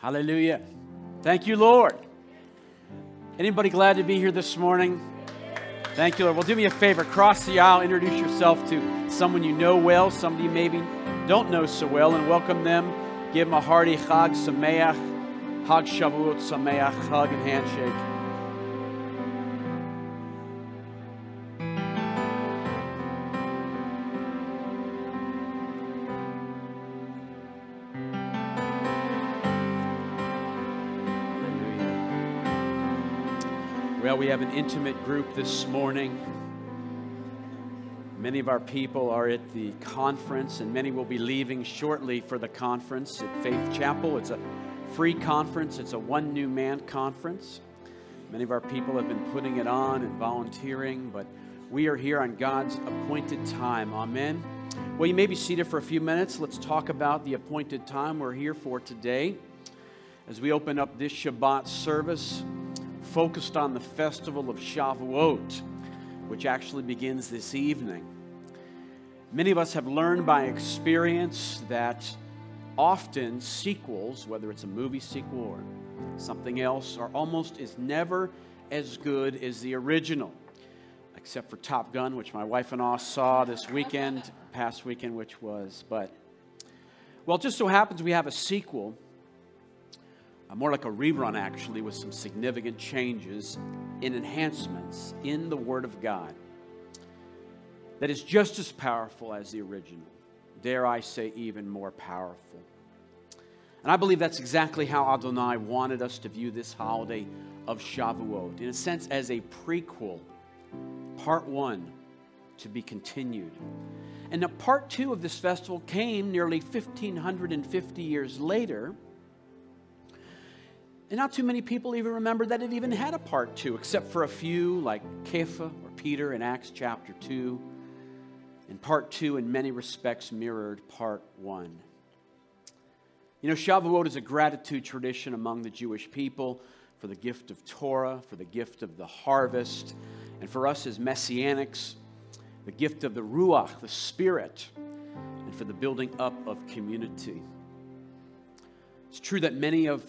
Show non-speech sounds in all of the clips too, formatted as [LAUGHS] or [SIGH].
Hallelujah. Thank you, Lord. Anybody glad to be here this morning? Thank you, Lord. Well, do me a favor. Cross the aisle, introduce yourself to someone you know well, somebody maybe don't know so well, and welcome them. Give them a hearty Chag Sameach, Chag Shavuot Sameach, hug and handshake. We have an intimate group this morning. Many of our people are at the conference, and many will be leaving shortly for the conference at Faith Chapel. It's a free conference, it's a one new man conference. Many of our people have been putting it on and volunteering, but we are here on God's appointed time. Amen. Well, you may be seated for a few minutes. Let's talk about the appointed time we're here for today. As we open up this Shabbat service, focused on the festival of Shavuot, which actually begins this evening. Many of us have learned by experience that often sequels, whether it's a movie sequel or something else, are almost is never as good as the original, except for Top Gun, which my wife and I saw this weekend, past weekend, which was. But, well, just so happens we have a sequel Uh, more like a rerun actually, with some significant changes and enhancements in the Word of God that is just as powerful as the original. Dare I say, even more powerful. And I believe that's exactly how Adonai wanted us to view this holiday of Shavuot, in a sense, as a prequel, part one, to be continued. And now, part two of this festival came nearly 1,550 years later and not too many people even remember that it even had a part two, except for a few like Kepha or Peter in Acts chapter 2. And part two, in many respects, mirrored part one. You know, Shavuot is a gratitude tradition among the Jewish people for the gift of Torah, for the gift of the harvest, and for us as Messianics, the gift of the Ruach, the Spirit, and for the building up of community. It's true that many of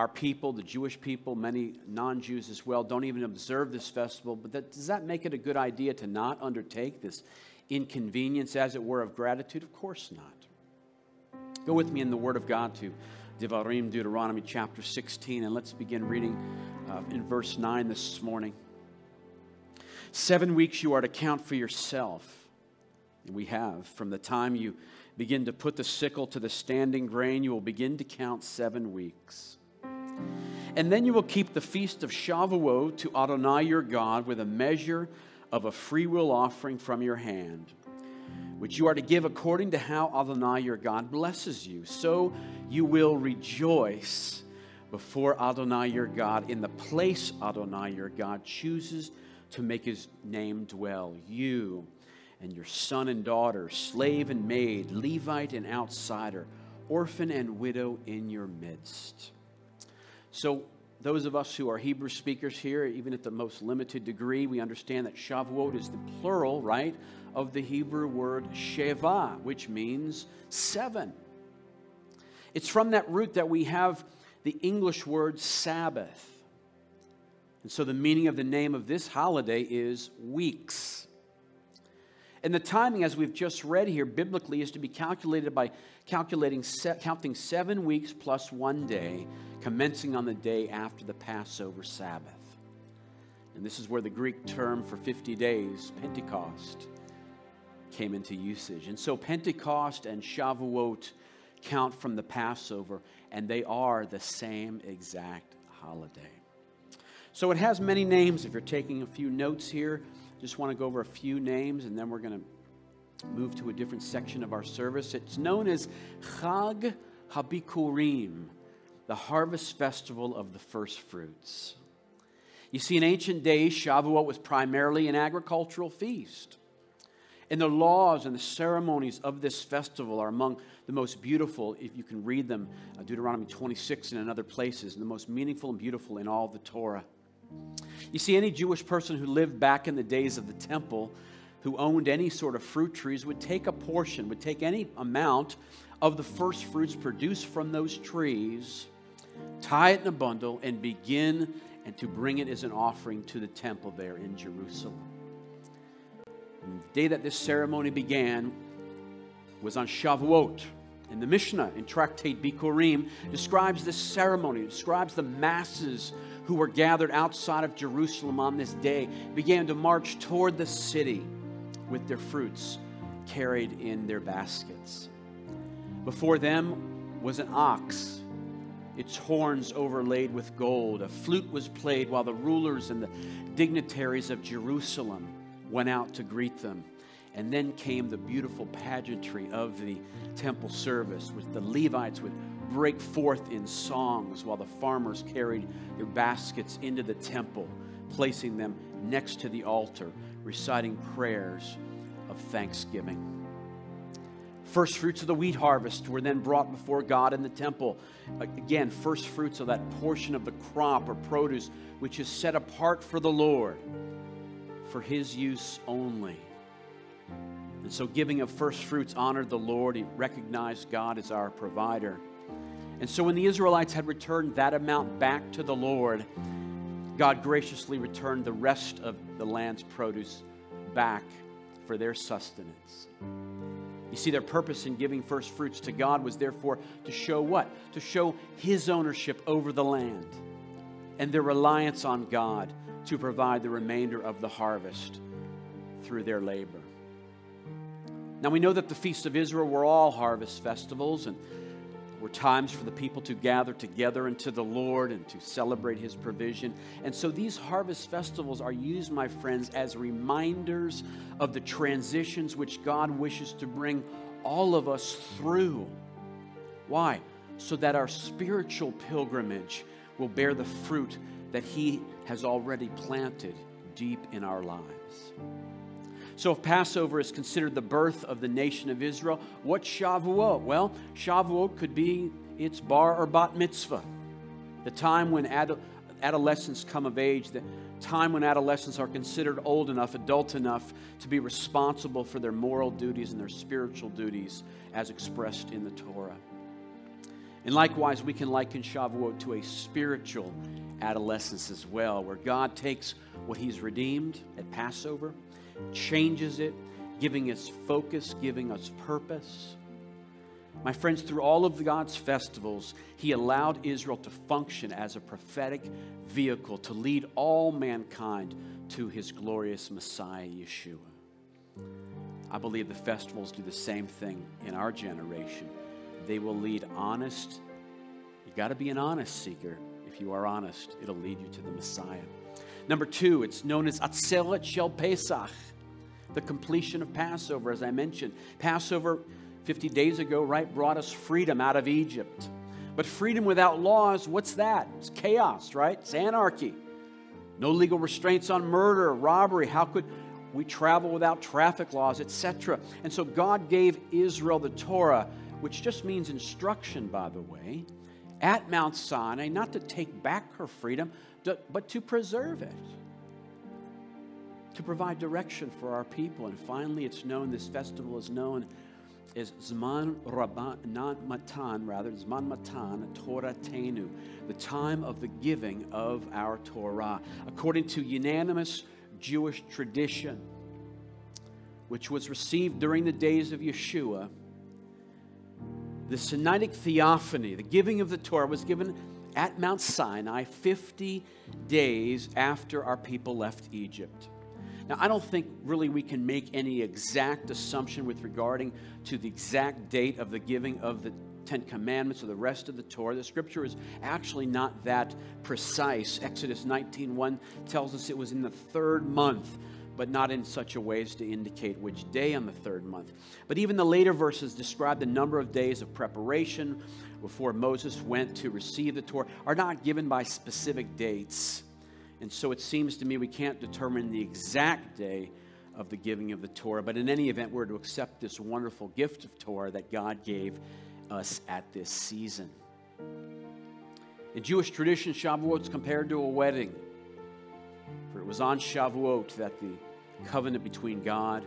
our people, the Jewish people, many non Jews as well, don't even observe this festival. But that, does that make it a good idea to not undertake this inconvenience, as it were, of gratitude? Of course not. Go with me in the Word of God to Devarim, Deuteronomy chapter 16, and let's begin reading uh, in verse 9 this morning. Seven weeks you are to count for yourself. And we have. From the time you begin to put the sickle to the standing grain, you will begin to count seven weeks. And then you will keep the feast of Shavuot to Adonai your God with a measure of a freewill offering from your hand, which you are to give according to how Adonai your God blesses you. So you will rejoice before Adonai your God in the place Adonai your God chooses to make his name dwell. You and your son and daughter, slave and maid, Levite and outsider, orphan and widow in your midst. So, those of us who are Hebrew speakers here, even at the most limited degree, we understand that Shavuot is the plural, right, of the Hebrew word Sheva, which means seven. It's from that root that we have the English word Sabbath. And so the meaning of the name of this holiday is weeks. And the timing, as we've just read here, biblically, is to be calculated by calculating, counting seven weeks plus one day, commencing on the day after the Passover Sabbath. And this is where the Greek term for 50 days, Pentecost, came into usage. And so Pentecost and Shavuot count from the Passover, and they are the same exact holiday. So it has many names. If you're taking a few notes here, just want to go over a few names, and then we're going to move to a different section of our service. It's known as Chag Habikurim, the harvest festival of the first fruits. You see, in ancient days, Shavuot was primarily an agricultural feast. And the laws and the ceremonies of this festival are among the most beautiful, if you can read them, uh, Deuteronomy 26 and in other places, and the most meaningful and beautiful in all the Torah. You see, any Jewish person who lived back in the days of the temple who owned any sort of fruit trees would take a portion, would take any amount of the first fruits produced from those trees, tie it in a bundle, and begin and to bring it as an offering to the temple there in Jerusalem. And the day that this ceremony began was on Shavuot. And the Mishnah in Tractate Bikurim describes this ceremony, describes the masses who were gathered outside of Jerusalem on this day, began to march toward the city with their fruits carried in their baskets. Before them was an ox, its horns overlaid with gold. A flute was played while the rulers and the dignitaries of Jerusalem went out to greet them. And then came the beautiful pageantry of the temple service, which the Levites would break forth in songs while the farmers carried their baskets into the temple, placing them next to the altar, reciting prayers of thanksgiving. First fruits of the wheat harvest were then brought before God in the temple. Again, first fruits of that portion of the crop or produce which is set apart for the Lord, for his use only. And so, giving of first fruits honored the Lord. He recognized God as our provider. And so, when the Israelites had returned that amount back to the Lord, God graciously returned the rest of the land's produce back for their sustenance. You see, their purpose in giving first fruits to God was therefore to show what? To show His ownership over the land and their reliance on God to provide the remainder of the harvest through their labor. Now, we know that the feasts of Israel were all harvest festivals and were times for the people to gather together into the Lord and to celebrate His provision. And so these harvest festivals are used, my friends, as reminders of the transitions which God wishes to bring all of us through. Why? So that our spiritual pilgrimage will bear the fruit that He has already planted deep in our lives. So, if Passover is considered the birth of the nation of Israel, what's Shavuot? Well, Shavuot could be its bar or bat mitzvah, the time when ad- adolescents come of age, the time when adolescents are considered old enough, adult enough to be responsible for their moral duties and their spiritual duties as expressed in the Torah. And likewise, we can liken Shavuot to a spiritual adolescence as well, where God takes what He's redeemed at Passover changes it, giving us focus, giving us purpose. My friends, through all of God's festivals, He allowed Israel to function as a prophetic vehicle to lead all mankind to His glorious Messiah, Yeshua. I believe the festivals do the same thing in our generation. They will lead honest, you got to be an honest seeker. If you are honest, it'll lead you to the Messiah. Number two, it's known as Atzeret Shel Pesach the completion of Passover, as I mentioned. Passover 50 days ago, right, brought us freedom out of Egypt. But freedom without laws, what's that? It's chaos, right? It's anarchy. No legal restraints on murder, robbery. How could we travel without traffic laws, etc.? And so God gave Israel the Torah, which just means instruction, by the way, at Mount Sinai, not to take back her freedom, but to preserve it to provide direction for our people. And finally, it's known, this festival is known as Zman Rabban Matan, rather, Zman Matan Torateinu, the time of the giving of our Torah, according to unanimous Jewish tradition, which was received during the days of Yeshua. The Sinaitic theophany, the giving of the Torah, was given at Mount Sinai 50 days after our people left Egypt. Now, I don't think really we can make any exact assumption with regarding to the exact date of the giving of the Ten Commandments or the rest of the Torah. The scripture is actually not that precise. Exodus 19:1 tells us it was in the third month, but not in such a way as to indicate which day on the third month. But even the later verses describe the number of days of preparation before Moses went to receive the Torah are not given by specific dates. And so it seems to me we can't determine the exact day of the giving of the Torah, but in any event, we're to accept this wonderful gift of Torah that God gave us at this season. In Jewish tradition, Shavuot is compared to a wedding. For it was on Shavuot that the covenant between God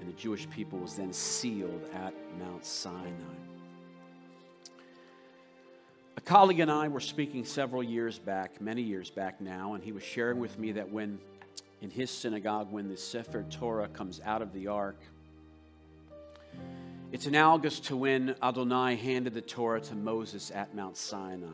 and the Jewish people was then sealed at Mount Sinai. A colleague and I were speaking several years back, many years back now, and he was sharing with me that when in his synagogue, when the Sefer Torah comes out of the ark, it's analogous to when Adonai handed the Torah to Moses at Mount Sinai.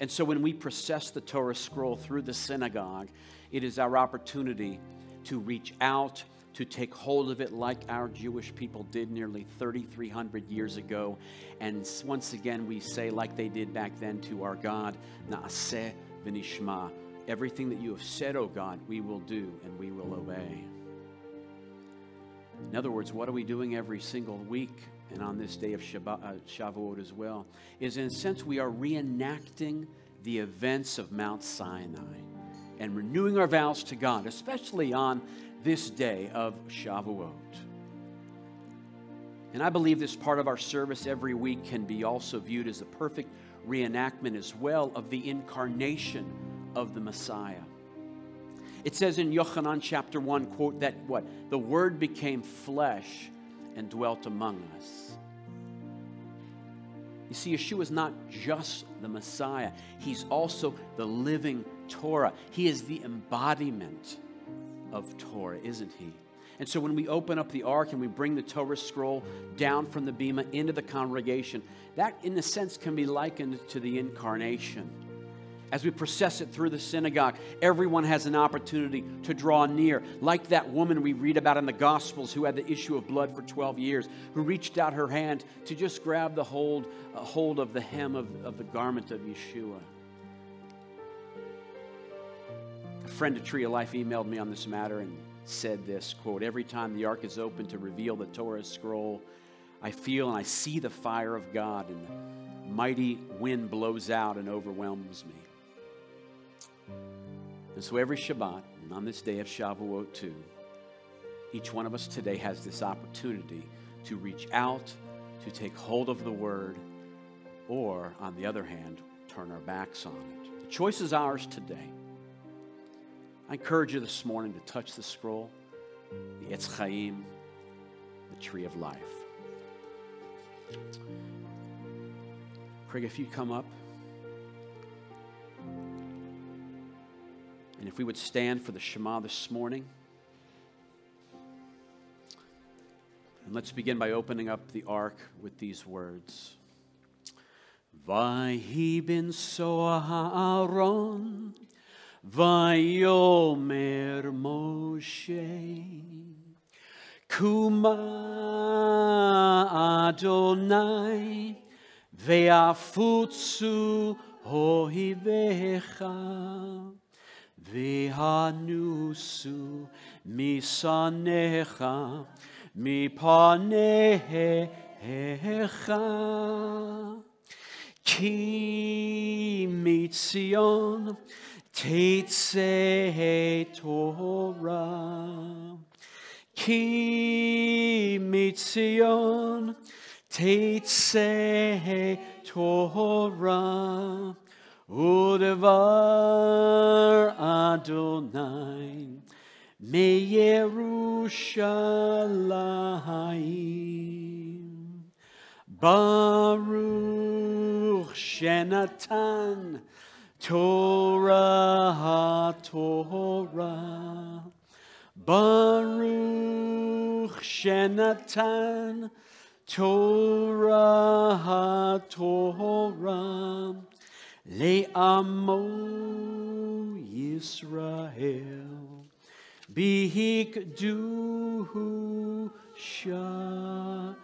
And so when we process the Torah scroll through the synagogue, it is our opportunity to reach out, to take hold of it like our Jewish people did nearly 3,300 years ago. And once again, we say, like they did back then to our God, Naaseh v'nishma. Everything that you have said, O oh God, we will do and we will obey. In other words, what are we doing every single week and on this day of Shabbat, uh, Shavuot as well? Is in a sense we are reenacting the events of Mount Sinai and renewing our vows to God, especially on this day of Shavuot. And I believe this part of our service every week can be also viewed as a perfect reenactment as well of the incarnation of the Messiah. It says in Yochanan chapter 1, quote, that what? The Word became flesh and dwelt among us. You see, Yeshua is not just the Messiah, He's also the living Torah. He is the embodiment of Torah, isn't He? And so when we open up the ark and we bring the Torah scroll down from the bema into the congregation, that in a sense can be likened to the incarnation. As we process it through the synagogue, everyone has an opportunity to draw near. Like that woman we read about in the Gospels who had the issue of blood for 12 years, who reached out her hand to just grab the hold, uh, hold of the hem of, of the garment of Yeshua. Friend of Tree of Life emailed me on this matter and said this quote, Every time the ark is opened to reveal the Torah scroll, I feel and I see the fire of God, and the mighty wind blows out and overwhelms me. And so every Shabbat, and on this day of Shavuot too, each one of us today has this opportunity to reach out, to take hold of the word, or, on the other hand, turn our backs on it. The choice is ours today. I encourage you this morning to touch the scroll, the Etz Chaim, the tree of life. Craig, if you'd come up. And if we would stand for the Shema this morning. And let's begin by opening up the ark with these words. Vahi bin Vayomer Moshe, Kuma Adonai, Ve'afutsu Hohivecha. והנוסו משנאיך מפניך כי מציון Tetze Torah, ki mitzion, Tetze Torah, Udevar Adonai, Meyerushalayim, Baruch Shenatan, Torah, Torah, Baruch Shenatan, Torah, Torah, Le'amo Yisrael, Bihik Duhu Shato.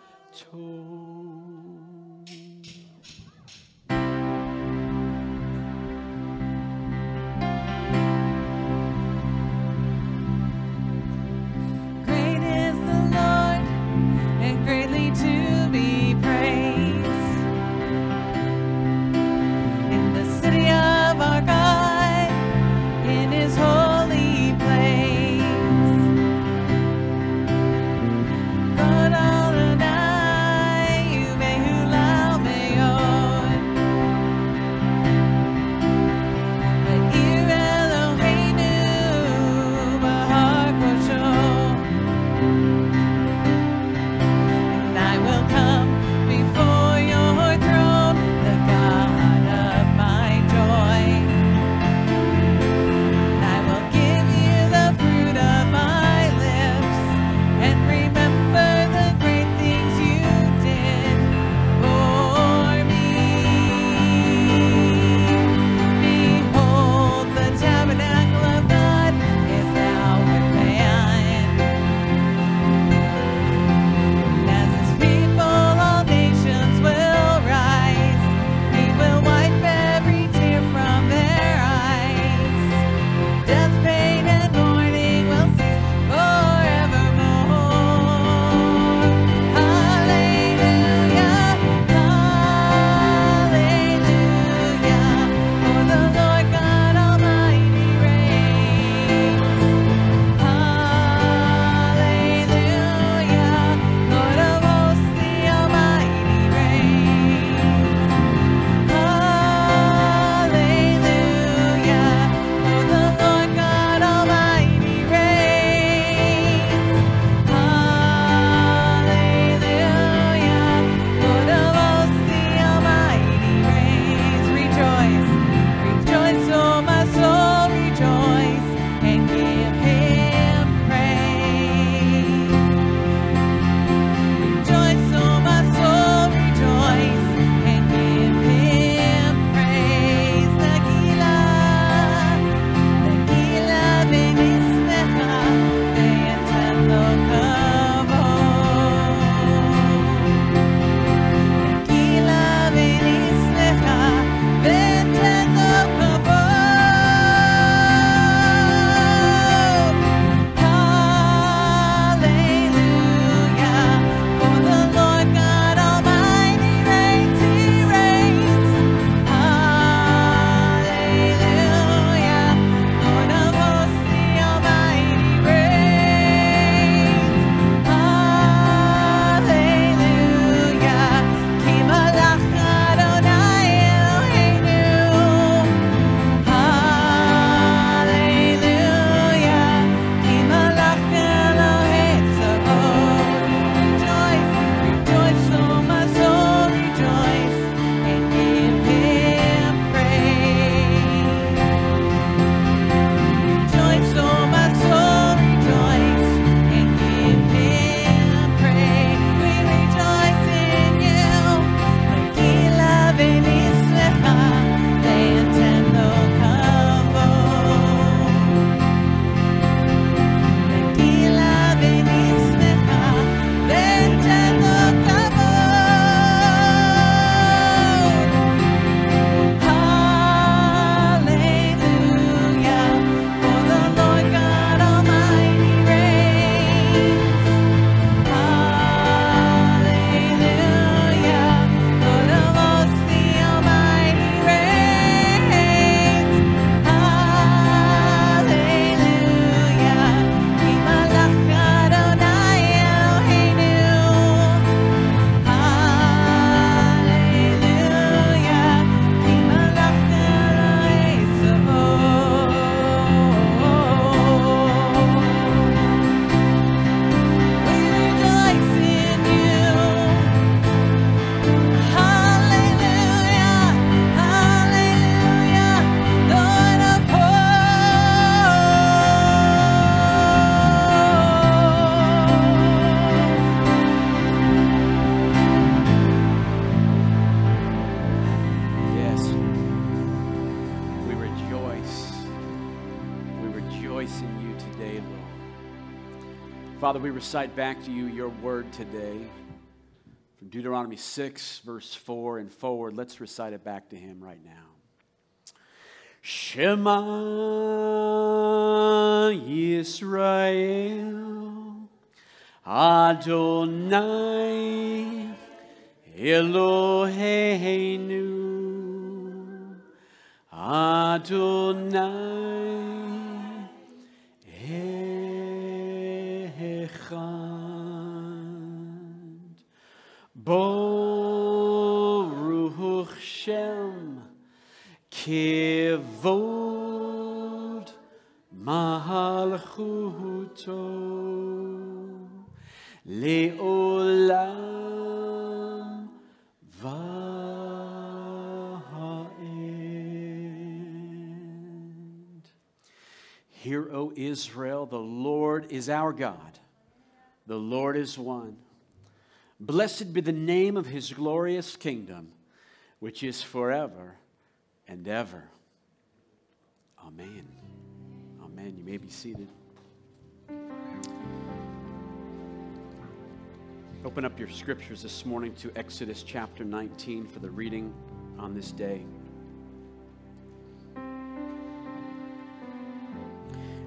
Recite back to you your word today from Deuteronomy 6, verse 4 and forward. Let's recite it back to him right now. Shema Yisrael Adonai Eloheinu Adonai Echad Baruch Shem Kevod Malchuto Leolam Va'ed. Hear, O Israel, the Lord is our God. The Lord is one. Blessed be the name of his glorious kingdom, which is forever and ever. Amen. Amen. You may be seated. Open up your scriptures this morning to Exodus chapter 19 for the reading on this day.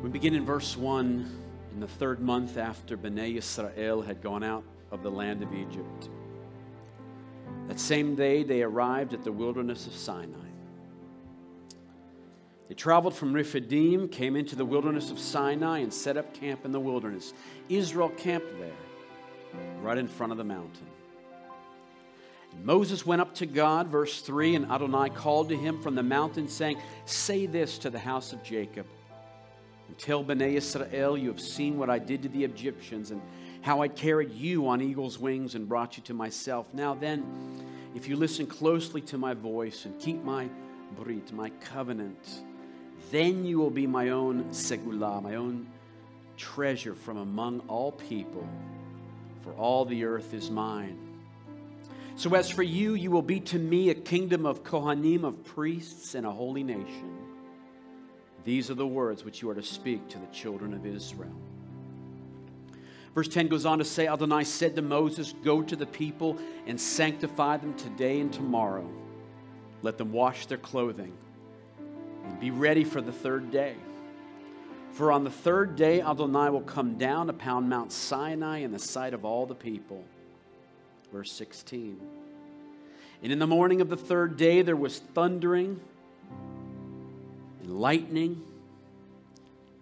We begin in verse 1 in the third month after Bnei Israel had gone out of the land of Egypt. That same day, they arrived at the wilderness of Sinai. They traveled from Rephidim, came into the wilderness of Sinai, and set up camp in the wilderness. Israel camped there, right in front of the mountain. And Moses went up to God, verse 3, and Adonai called to him from the mountain, saying, Say this to the house of Jacob. And tell Bnei Israel, you have seen what I did to the Egyptians, and how I carried you on eagle's wings and brought you to myself. Now then, if you listen closely to my voice and keep my brit, my covenant, then you will be my own segula, my own treasure from among all people, for all the earth is mine. So as for you, you will be to me a kingdom of Kohanim, of priests, and a holy nation. These are the words which you are to speak to the children of Israel. Verse 10 goes on to say Adonai said to Moses, Go to the people and sanctify them today and tomorrow. Let them wash their clothing and be ready for the third day. For on the third day, Adonai will come down upon Mount Sinai in the sight of all the people. Verse 16. And in the morning of the third day, there was thundering lightning,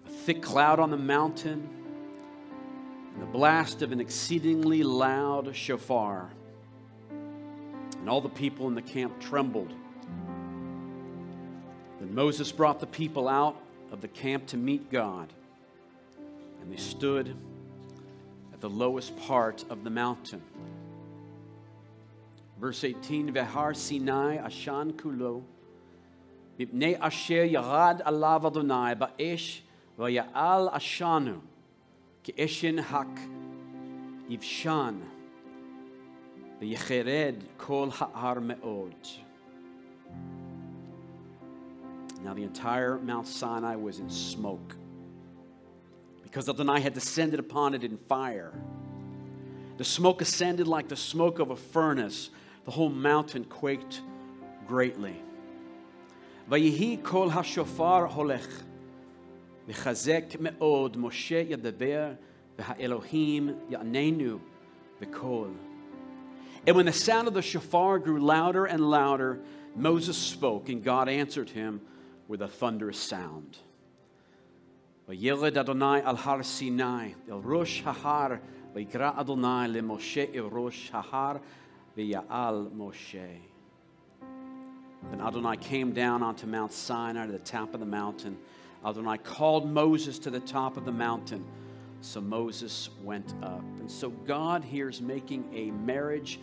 a thick cloud on the mountain, and the blast of an exceedingly loud shofar. And all the people in the camp trembled. Then Moses brought the people out of the camp to meet God, and they stood at the lowest part of the mountain. Verse 18, Vehar Sinai Ashan Kulo, מפני אשר ירד עליו אדוני באש ויעל עשנו כאשן הק יבשן ויחרד כל ההר מאוד. Now the entire Mount Sinai was in smoke because Adonai had descended upon it in fire. The smoke ascended like the smoke of a furnace. The whole mountain quaked greatly. ויהי קול השופר הולך, וחזק מאוד משה ידבר, והאלוהים יעננו בקול. And when the sound of the shofar grew louder and louder, Moses spoke, and God answered him with a thunderous sound. וירד אדוני על הר סיני, אל ראש ההר, ויקרא אדוני למשה אל ראש ההר, ויעל משה. Then Adonai came down onto Mount Sinai to the top of the mountain. Adonai called Moses to the top of the mountain. So Moses went up. And so God here is making a marriage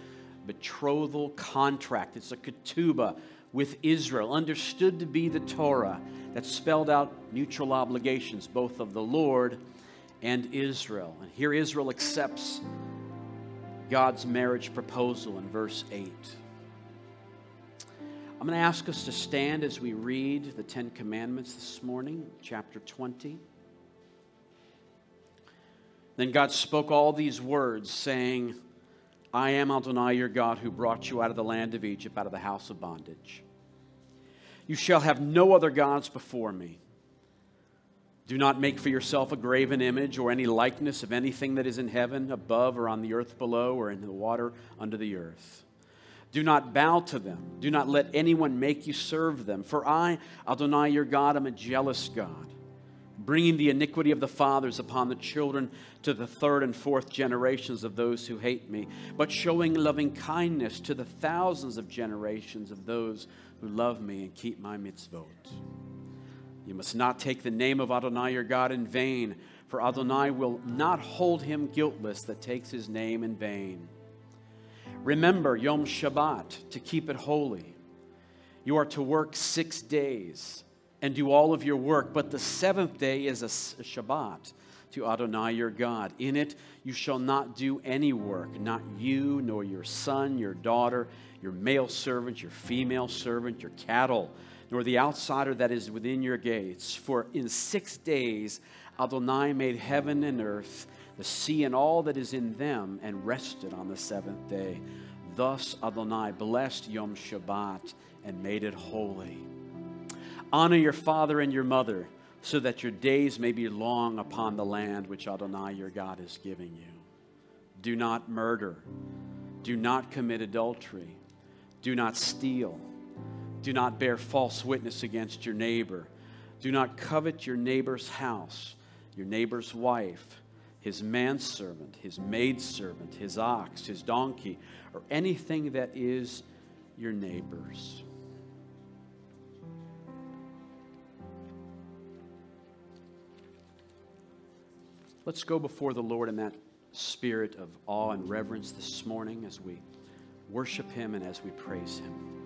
betrothal contract. It's a ketubah with Israel, understood to be the Torah that spelled out mutual obligations, both of the Lord and Israel. And here Israel accepts God's marriage proposal in verse 8. I'm going to ask us to stand as we read the Ten Commandments this morning, chapter 20. Then God spoke all these words, saying, I am Adonai your God who brought you out of the land of Egypt, out of the house of bondage. You shall have no other gods before me. Do not make for yourself a graven image or any likeness of anything that is in heaven above or on the earth below or in the water under the earth. Do not bow to them. Do not let anyone make you serve them. For I, Adonai your God, am a jealous God bringing the iniquity of the fathers upon the children to the third and fourth generations of those who hate me, but showing loving kindness to the thousands of generations of those who love me and keep my mitzvot. You must not take the name of Adonai your God in vain, for Adonai will not hold him guiltless that takes his name in vain. Remember Yom Shabbat to keep it holy. You are to work six days and do all of your work. But the seventh day is a Shabbat to Adonai your God. In it you shall not do any work, not you, nor your son, your daughter, your male servant, your female servant, your cattle, nor the outsider that is within your gates. For in six days Adonai made heaven and earth, the sea and all that is in them, and rested on the seventh day. Thus Adonai blessed Yom Shabbat and made it holy. Honor your father and your mother, so that your days may be long upon the land which Adonai your God is giving you. Do not murder. Do not commit adultery. Do not steal. Do not bear false witness against your neighbor. Do not covet your neighbor's house, your neighbor's wife, his manservant, his maidservant, his ox, his donkey, or anything that is your neighbor's. Let's go before the Lord in that spirit of awe and reverence this morning as we worship Him and as we praise Him.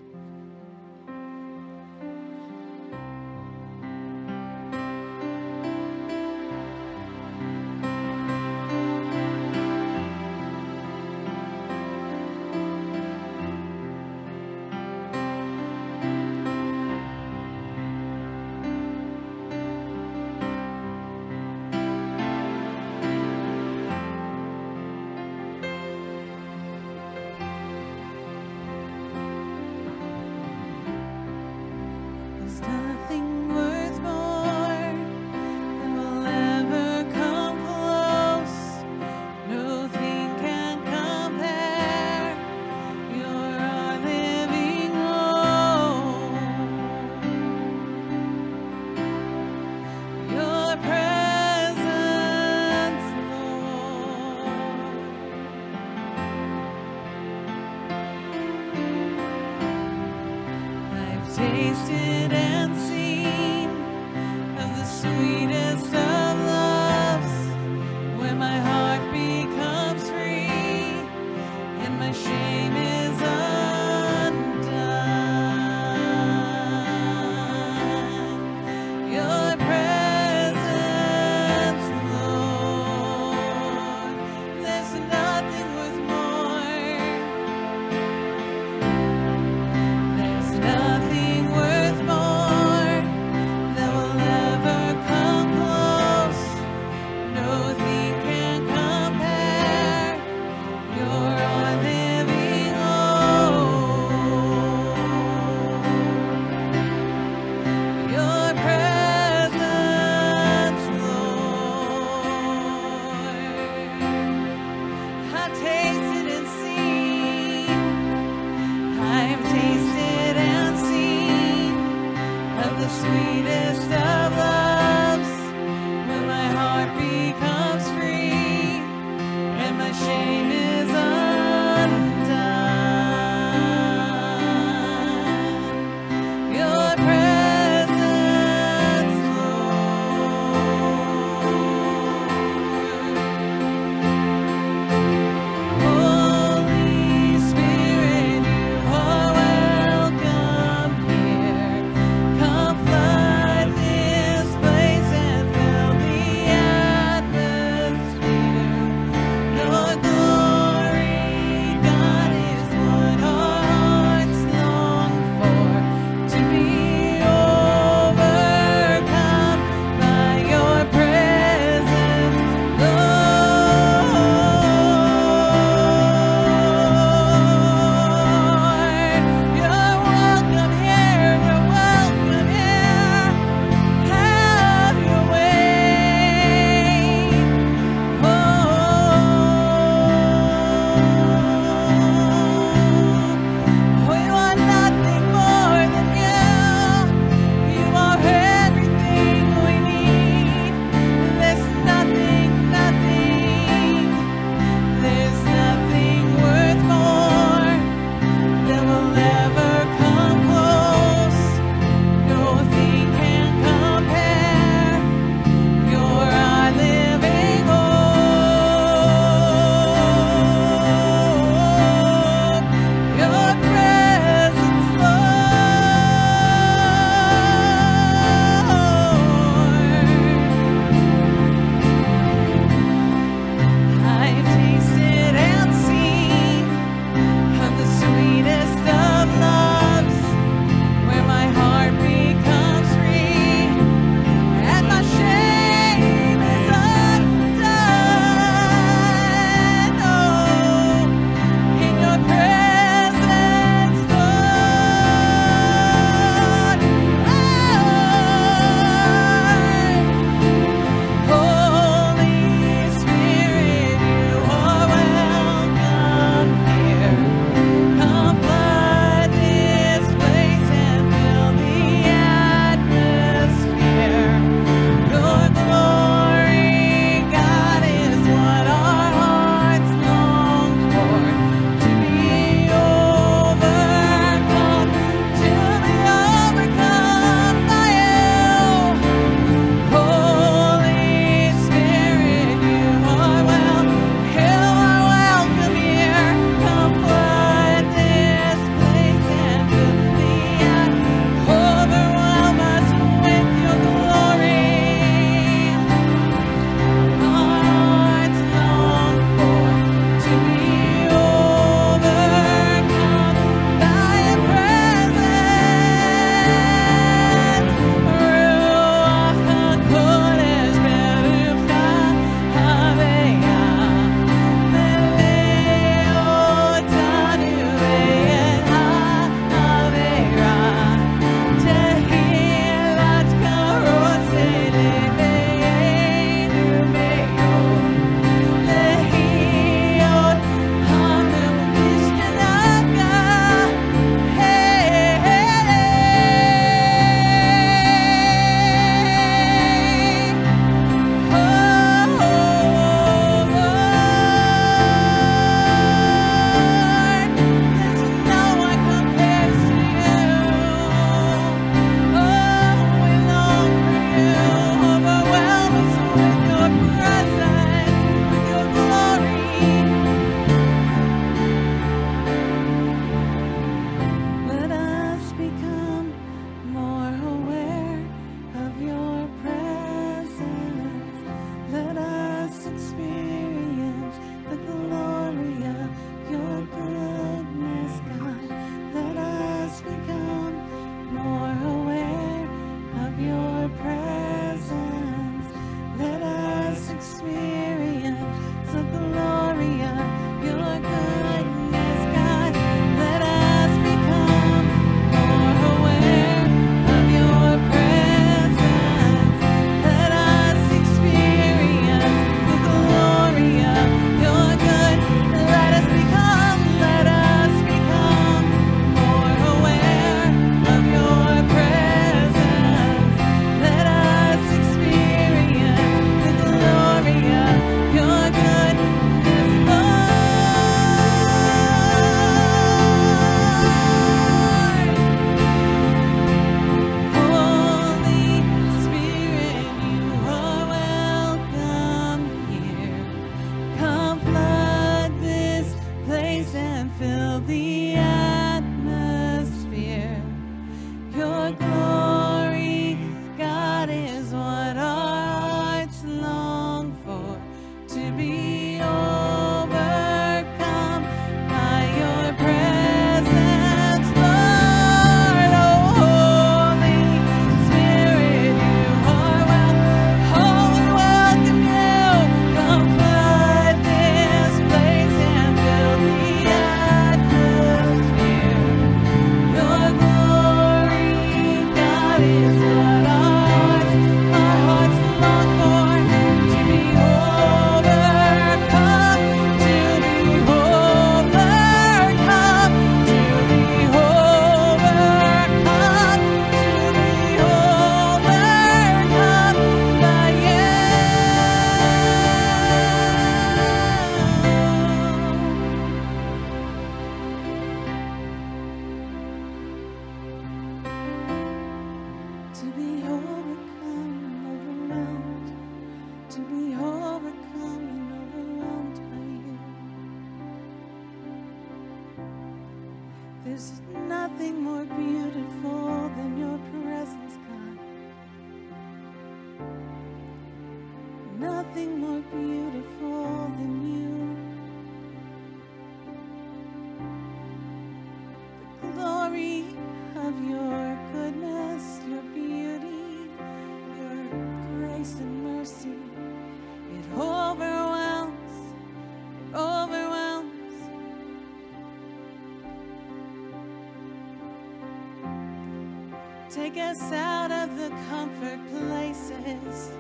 Take us out of the comfort places.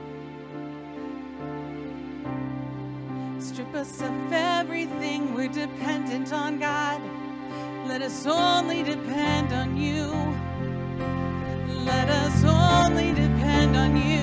Strip us of everything. We're dependent on God. Let us only depend on you. Let us only depend on you.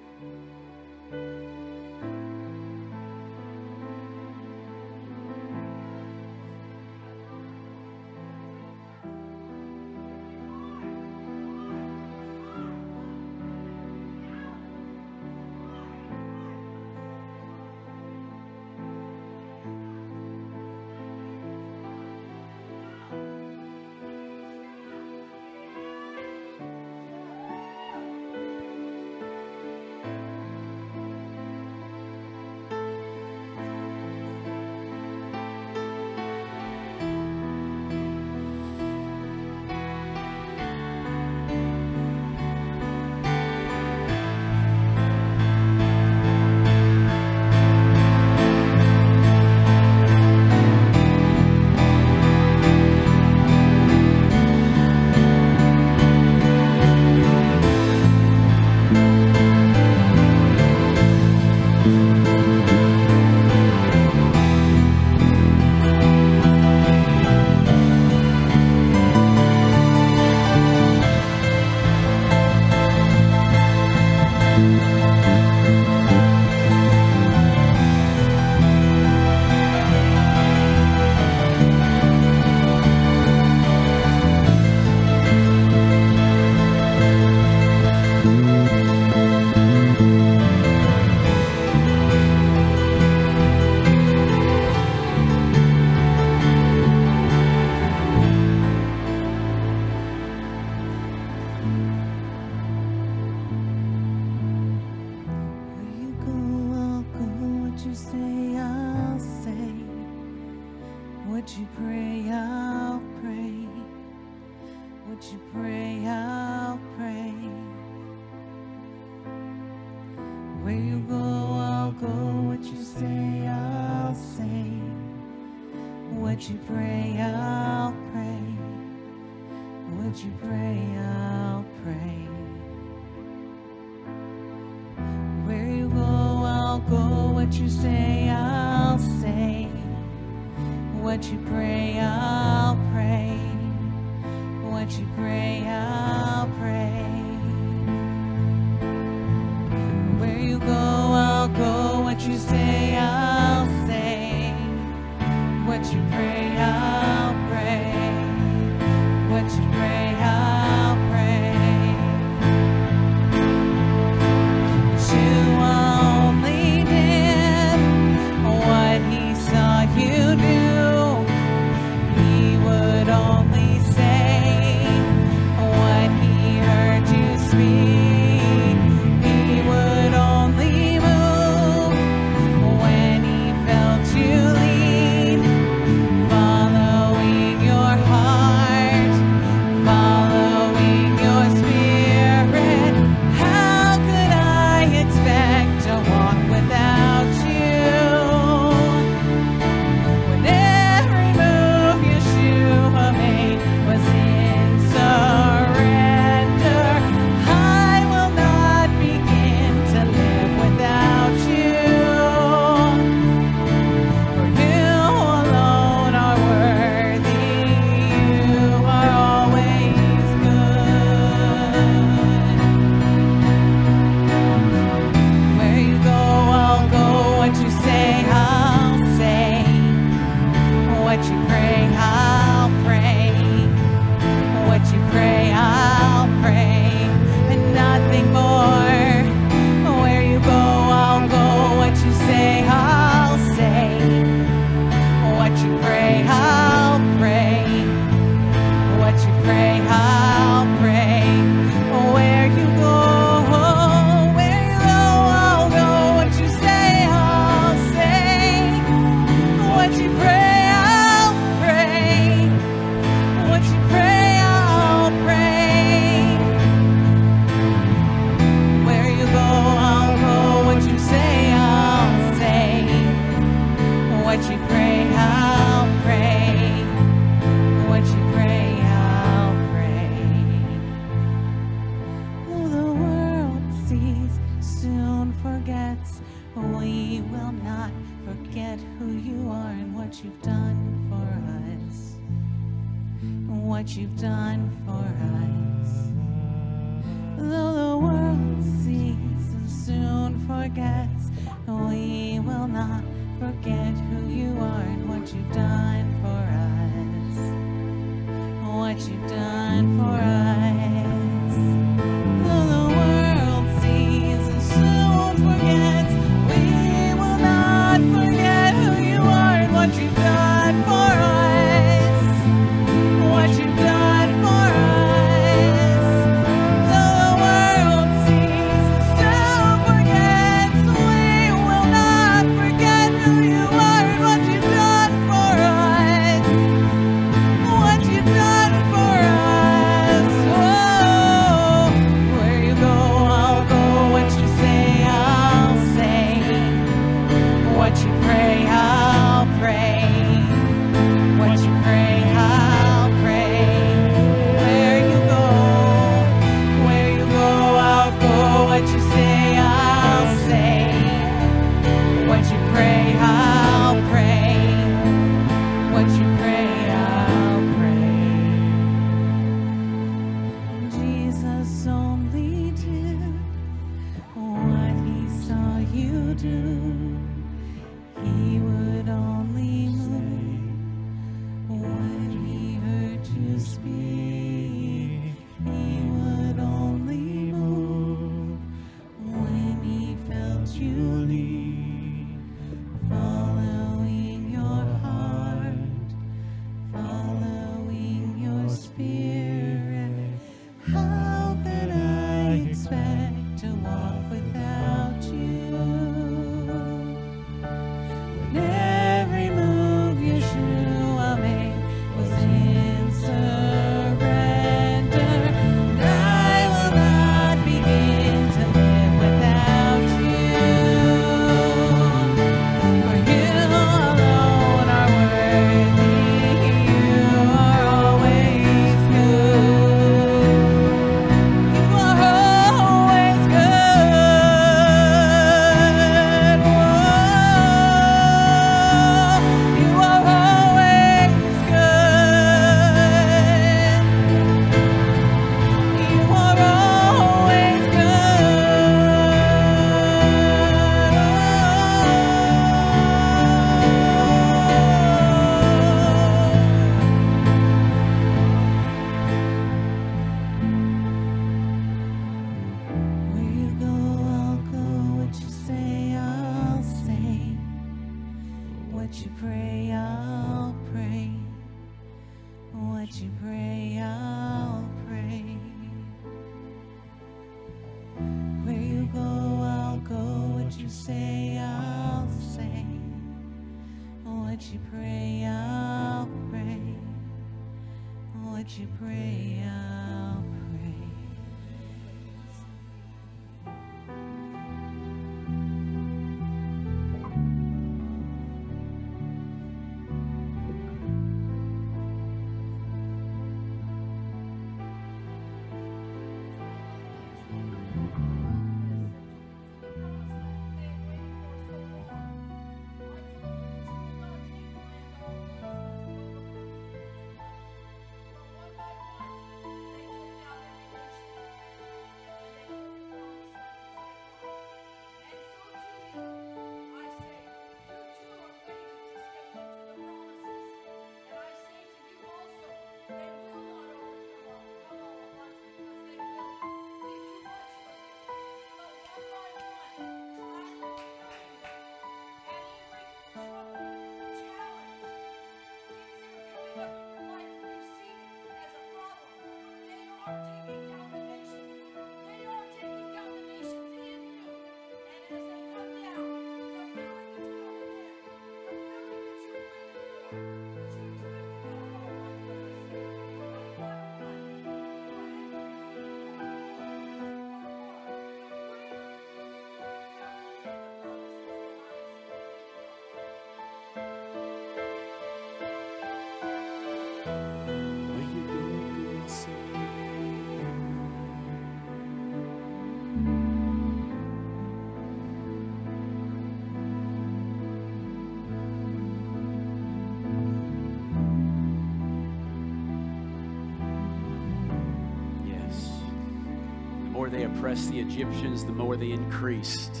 More they oppressed the Egyptians, the more they increased.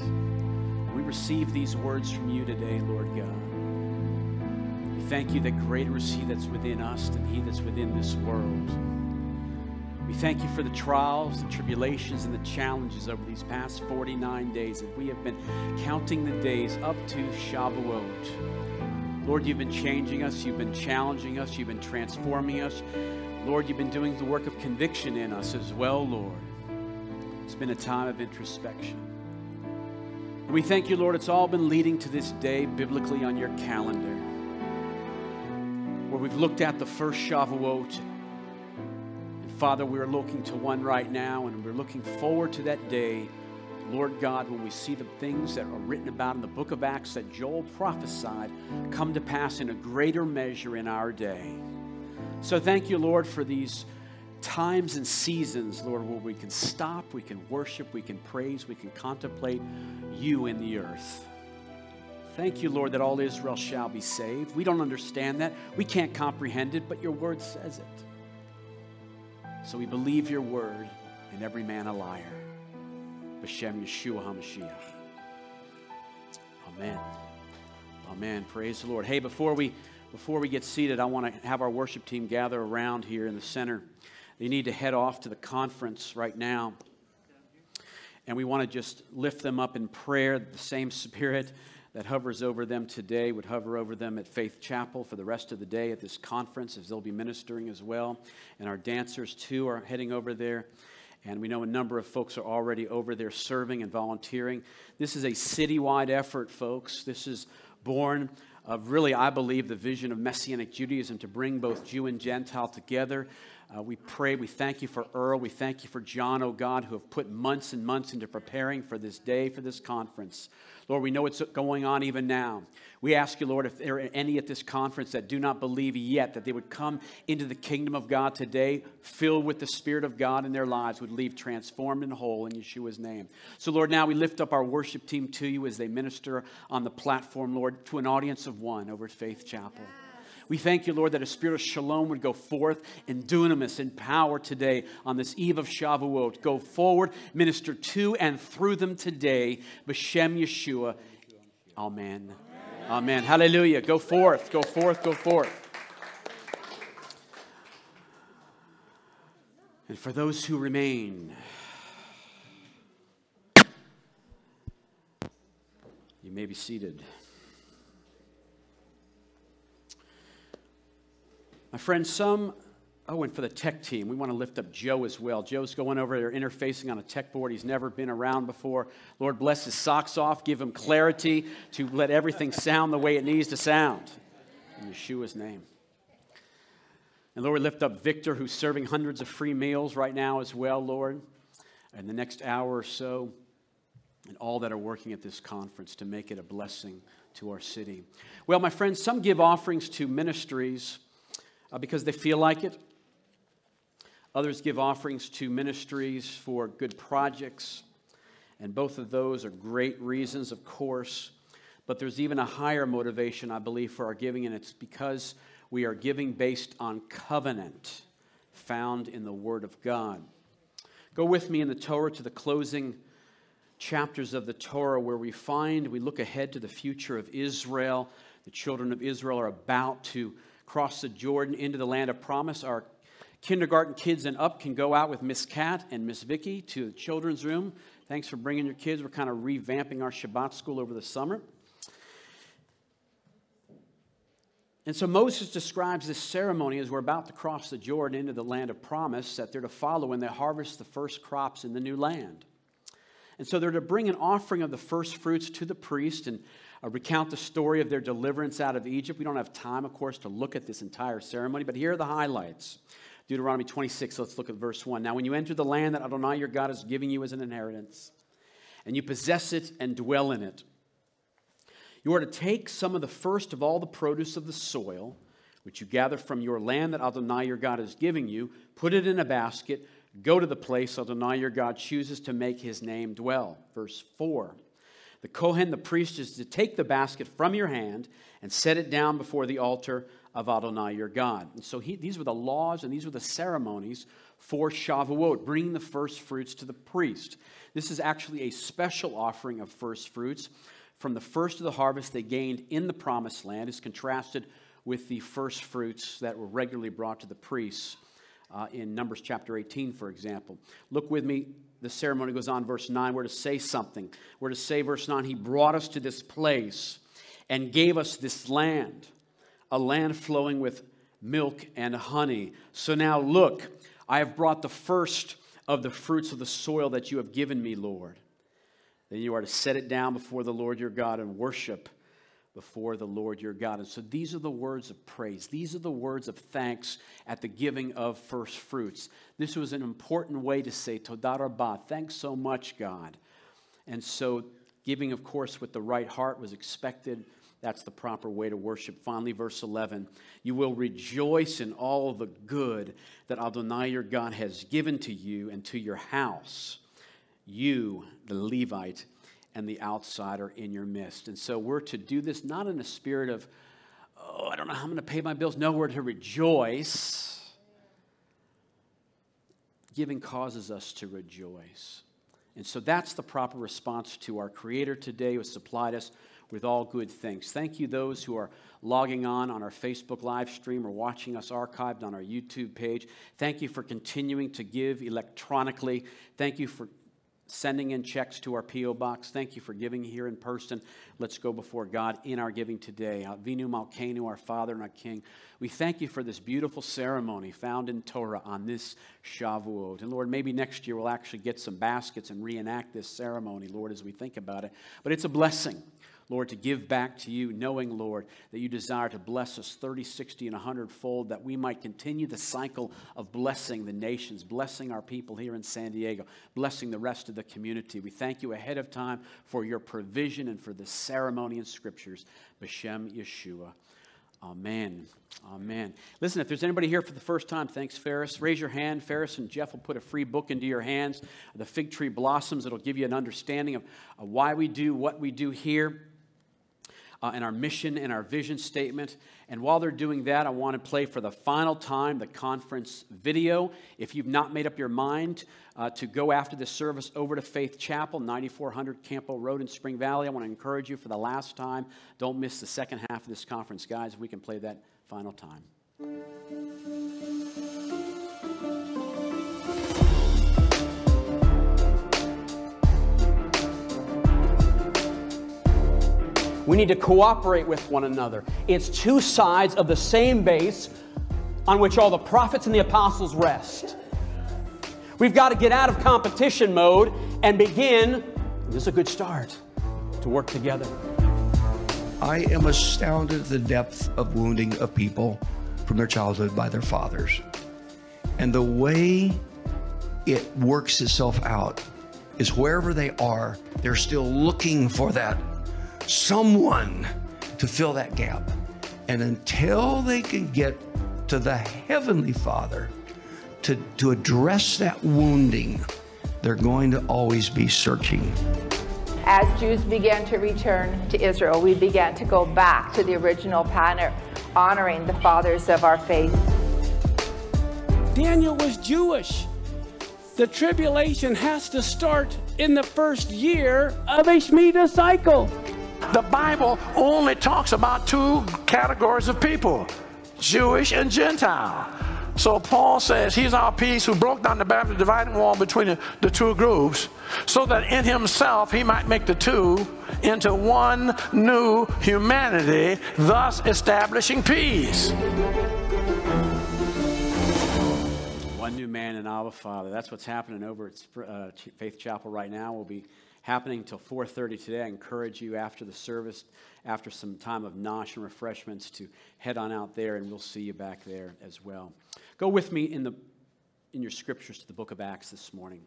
We receive these words from you today, Lord God. We thank you that greater is He that's within us than He that's within this world. We thank you for the trials, the tribulations, and the challenges over these past 49 days that we have been counting the days up to Shavuot. Lord, you've been changing us, you've been challenging us, you've been transforming us. Lord, you've been doing the work of conviction in us as well, Lord. Been a time of introspection. We thank you, Lord, it's all been leading to this day biblically on your calendar, where we've looked at the first Shavuot. And Father, we're looking to one right now, and we're looking forward to that day, Lord God, when we see the things that are written about in the book of Acts that Joel prophesied come to pass in a greater measure in our day. So thank you, Lord, for these times and seasons, Lord, where we can stop, we can worship, we can praise, we can contemplate you in the earth. Thank you, Lord, that all Israel shall be saved. We don't understand that. We can't comprehend it, but your word says it. So we believe your word, and every man a liar. B'Shem Yeshua HaMashiach. Amen. Amen. Praise the Lord. Hey, before we before we get seated, I want to have our worship team gather around here in the center. They need to head off to the conference right now. And we want to just lift them up in prayer. The same spirit that hovers over them today would hover over them at Faith Chapel for the rest of the day at this conference, as they'll be ministering as well. And our dancers, too, are heading over there. And we know a number of folks are already over there serving and volunteering. This is a citywide effort, folks. This is born of really, I believe, the vision of Messianic Judaism to bring both Jew and Gentile together. Uh, we pray, we thank you for Earl, we thank you for John, oh God, who have put months and months into preparing for this day, for this conference. Lord, we know what's going on even now. We ask you, Lord, if there are any at this conference that do not believe yet, that they would come into the kingdom of God today, filled with the Spirit of God in their lives, would leave transformed and whole in Yeshua's name. So, Lord, now we lift up our worship team to you as they minister on the platform, Lord, to an audience of one over at Faith Chapel. We thank you, Lord, that a spirit of shalom would go forth in dunamis in power today on this eve of Shavuot. Go forward, minister to and through them today. B'Shem Yeshua. Amen. Amen. Amen. Hallelujah. Go forth, go forth, go forth. And for those who remain, you may be seated. My friends, some, oh, and for the tech team, we want to lift up Joe as well. Joe's going over there interfacing on a tech board he's never been around before. Lord, bless his socks off, give him clarity to let everything sound the way it needs to sound. In Yeshua's name. And Lord, we lift up Victor, who's serving hundreds of free meals right now as well, Lord, in the next hour or so, and all that are working at this conference to make it a blessing to our city. Well, my friends, some give offerings to ministries uh, because they feel like it. Others give offerings to ministries for good projects. And both of those are great reasons, of course. But there's even a higher motivation, I believe, for our giving, and it's because we are giving based on covenant found in the Word of God. Go with me in the Torah to the closing chapters of the Torah where we find, we look ahead to the future of Israel. The children of Israel are about to cross the Jordan into the land of promise. Our kindergarten kids and up can go out with Miss Kat and Miss Vicky to the children's room. Thanks for bringing your kids. We're kind of revamping our Shabbat school over the summer. And so Moses describes this ceremony as we're about to cross the Jordan into the land of promise that they're to follow when they harvest the first crops in the new land. And so they're to bring an offering of the first fruits to the priest and uh, recount the story of their deliverance out of Egypt. We don't have time, of course, to look at this entire ceremony, but here are the highlights. Deuteronomy 26, let's look at verse 1. Now, when you enter the land that Adonai your God is giving you as an inheritance, and you possess it and dwell in it, you are to take some of the first of all the produce of the soil, which you gather from your land that Adonai your God is giving you, put it in a basket, go to the place Adonai your God chooses to make his name dwell. Verse 4. The Kohen, the priest, is to take the basket from your hand and set it down before the altar of Adonai your God. And so he, these were the laws and these were the ceremonies for Shavuot, bringing the first fruits to the priest. This is actually a special offering of first fruits from the first of the harvest they gained in the promised land is contrasted with the first fruits that were regularly brought to the priests uh, in Numbers chapter 18, for example. Look with me. The ceremony goes on, verse 9. We're to say something. We're to say, verse 9, He brought us to this place and gave us this land, a land flowing with milk and honey. So now look, I have brought the first of the fruits of the soil that you have given me, Lord. Then you are to set it down before the Lord your God and worship before the Lord your God. And so these are the words of praise. These are the words of thanks at the giving of first fruits. This was an important way to say, Todah Rabbah, thanks so much, God. And so giving, of course, with the right heart was expected. That's the proper way to worship. Finally, verse 11 You will rejoice in all the good that Adonai your God has given to you and to your house you, the Levite, and the outsider in your midst. And so we're to do this not in a spirit of, oh, I don't know how I'm going to pay my bills. No, we're to rejoice. Giving causes us to rejoice. And so that's the proper response to our Creator today who has supplied us with all good things. Thank you, those who are logging on on our Facebook live stream or watching us archived on our YouTube page. Thank you for continuing to give electronically. Thank you for sending in checks to our P.O. box. Thank you for giving here in person. Let's go before God in our giving today. Uh, Avinu Malkeinu, our Father and our King. We thank you for this beautiful ceremony found in Torah on this Shavuot. And Lord, maybe next year we'll actually get some baskets and reenact this ceremony, Lord, as we think about it. But it's a blessing. Lord, to give back to you, knowing, Lord, that you desire to bless us 30, 60, and 100 fold, that we might continue the cycle of blessing the nations, blessing our people here in San Diego, blessing the rest of the community. We thank you ahead of time for your provision and for the ceremony and scriptures. B'Shem Yeshua. Amen. Amen. Listen, if there's anybody here for the first time, thanks, Ferris. Raise your hand. Ferris and Jeff will put a free book into your hands. The Fig Tree Blossoms. It'll give you an understanding of why we do what we do here uh, and our mission and our vision statement. And while they're doing that, I want to play for the final time the conference video. If you've not made up your mind uh, to go after this service over to Faith Chapel, 9400 Campo Road in Spring Valley, I want to encourage you for the last time. Don't miss the second half of this conference, guys. We can play that final time. We need to cooperate with one another. It's two sides of the same base on which all the prophets and the apostles rest. We've got to get out of competition mode and begin, this is a good start, to work together. I am astounded at the depth of wounding of people from their childhood by their fathers. And the way it works itself out is wherever they are, they're still looking for that someone to fill that gap. And until they can get to the Heavenly Father to, to address that wounding, they're going to always be searching. As Jews began to return to Israel, we began to go back to the original pattern, honoring the fathers of our faith. Daniel was Jewish. The tribulation has to start in the first year of a Shemitah cycle. The Bible only talks about two categories of people Jewish and Gentile. So Paul says he's our peace who broke down the Babylon dividing wall between the, two groups so that in himself he might make the two into one new humanity, thus establishing peace. One new man and Abba Father. That's what's happening over at uh, Faith Chapel right now. We'll be happening until 4.30 today. I encourage you after the service, after some time of nosh and refreshments, to head on out there, and we'll see you back there as well. Go with me in, the, in your scriptures to the book of Acts this morning.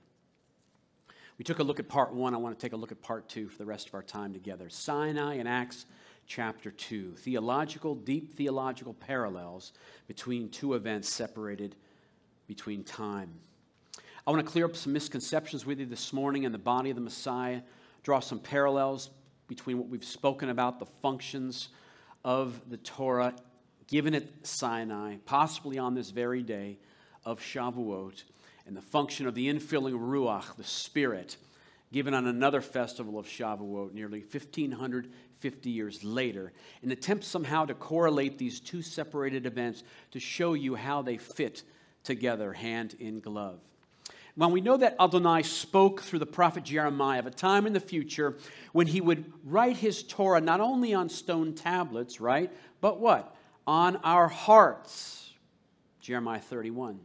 We took a look at part one. I want to take a look at part two for the rest of our time together. Sinai and Acts chapter 2. Theological, deep theological parallels between two events separated between time. I want to clear up some misconceptions with you this morning in the body of the Messiah, draw some parallels between what we've spoken about, the functions of the Torah given at Sinai, possibly on this very day of Shavuot, and the function of the infilling Ruach, the Spirit, given on another festival of Shavuot nearly 1,550 years later, and attempt somehow to correlate these two separated events to show you how they fit together hand in glove. Well, we know that Adonai spoke through the prophet Jeremiah of a time in the future when he would write his Torah not only on stone tablets, right, but what? On our hearts. Jeremiah 31.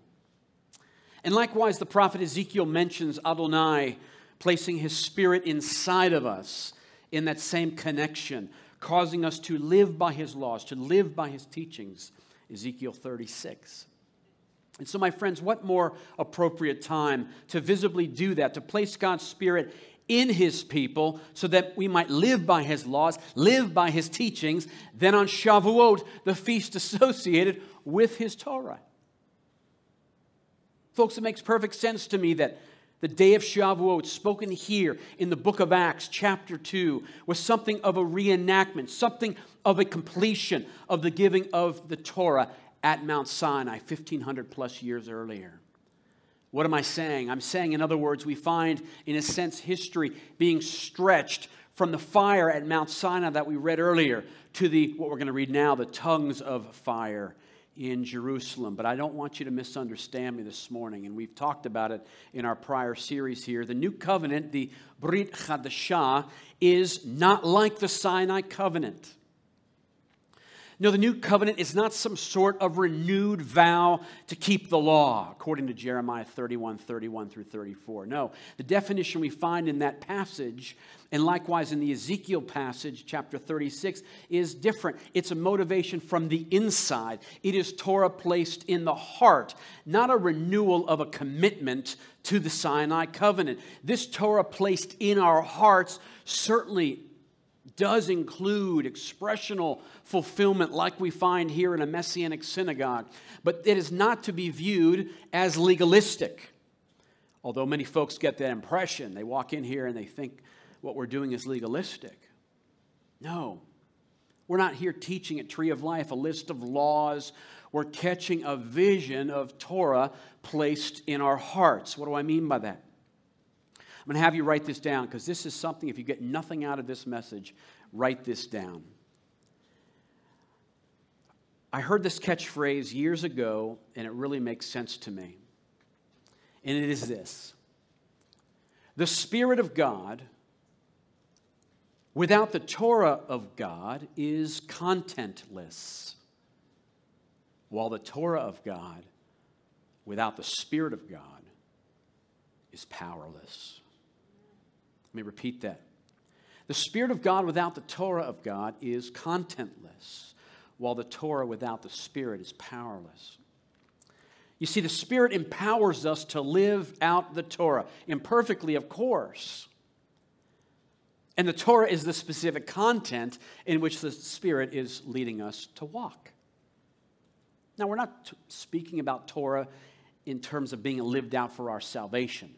And likewise, the prophet Ezekiel mentions Adonai placing his spirit inside of us in that same connection, causing us to live by his laws, to live by his teachings. Ezekiel 36. And so, my friends, what more appropriate time to visibly do that, to place God's Spirit in His people so that we might live by His laws, live by His teachings, than on Shavuot, the feast [LAUGHS] associated with His Torah? Folks, it makes perfect sense to me that the day of Shavuot, spoken here in the book of Acts, chapter 2, was something of a reenactment, something of a completion of the giving of the Torah at Mount Sinai 1500 plus years earlier. What am I saying? I'm saying, in other words, we find, in a sense, history being stretched from the fire at Mount Sinai that we read earlier to the, what we're going to read now, the tongues of fire in Jerusalem. But I don't want you to misunderstand me this morning, and we've talked about it in our prior series here. The new covenant, the Brit Chadashah, is not like the Sinai covenant. No, the new covenant is not some sort of renewed vow to keep the law, according to Jeremiah 31 31 through 34. No, the definition we find in that passage, and likewise in the Ezekiel passage, chapter 36, is different. It's a motivation from the inside, it is Torah placed in the heart, not a renewal of a commitment to the Sinai covenant. This Torah placed in our hearts certainly does include expressional fulfillment like we find here in a messianic synagogue, but it is not to be viewed as legalistic. Although many folks get that impression, they walk in here and they think what we're doing is legalistic. No, we're not here teaching at Tree of Life a list of laws. We're catching a vision of Torah placed in our hearts. What do I mean by that? I'm going to have you write this down because this is something, if you get nothing out of this message, write this down. I heard this catchphrase years ago, and it really makes sense to me. And it is this The Spirit of God, without the Torah of God, is contentless, while the Torah of God, without the Spirit of God, is powerless. Let me repeat that. The Spirit of God without the Torah of God is contentless, while the Torah without the Spirit is powerless. You see, the Spirit empowers us to live out the Torah, imperfectly, of course. And the Torah is the specific content in which the Spirit is leading us to walk. Now, we're not t- speaking about Torah in terms of being lived out for our salvation.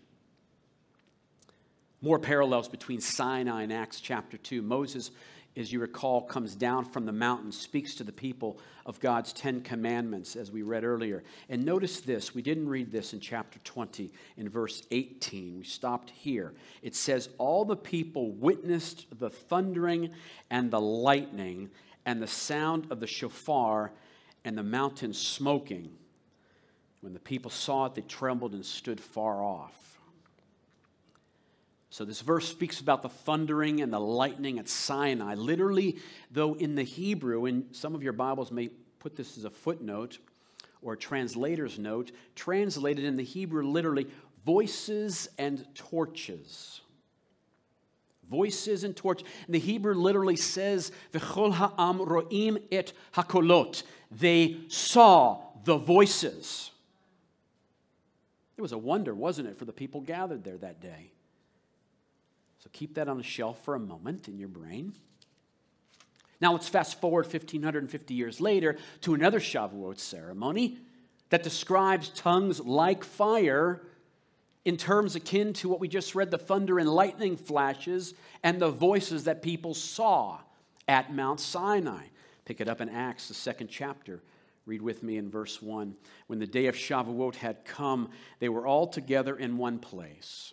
More parallels between Sinai and Acts chapter 2. Moses as you recall, comes down from the mountain, speaks to the people of God's Ten Commandments, as we read earlier. And notice this we didn't read this in chapter 20, in verse 18. We stopped here. It says, All the people witnessed the thundering and the lightning and the sound of the shofar and the mountain smoking. When the people saw it, they trembled and stood far off. So, this verse speaks about the thundering and the lightning at Sinai. Literally, though, in the Hebrew, and some of your Bibles may put this as a footnote or a translator's note, translated in the Hebrew literally, voices and torches. Voices and torches. And the Hebrew literally says, V'chol ha'am ro'im et hakolot. They saw the voices. It was a wonder, wasn't it, for the people gathered there that day? So keep that on the shelf for a moment in your brain. Now let's fast forward 1550 years later to another Shavuot ceremony that describes tongues like fire in terms akin to what we just read the thunder and lightning flashes and the voices that people saw at Mount Sinai. Pick it up in Acts, the second chapter. Read with me in verse 1. When the day of Shavuot had come, they were all together in one place.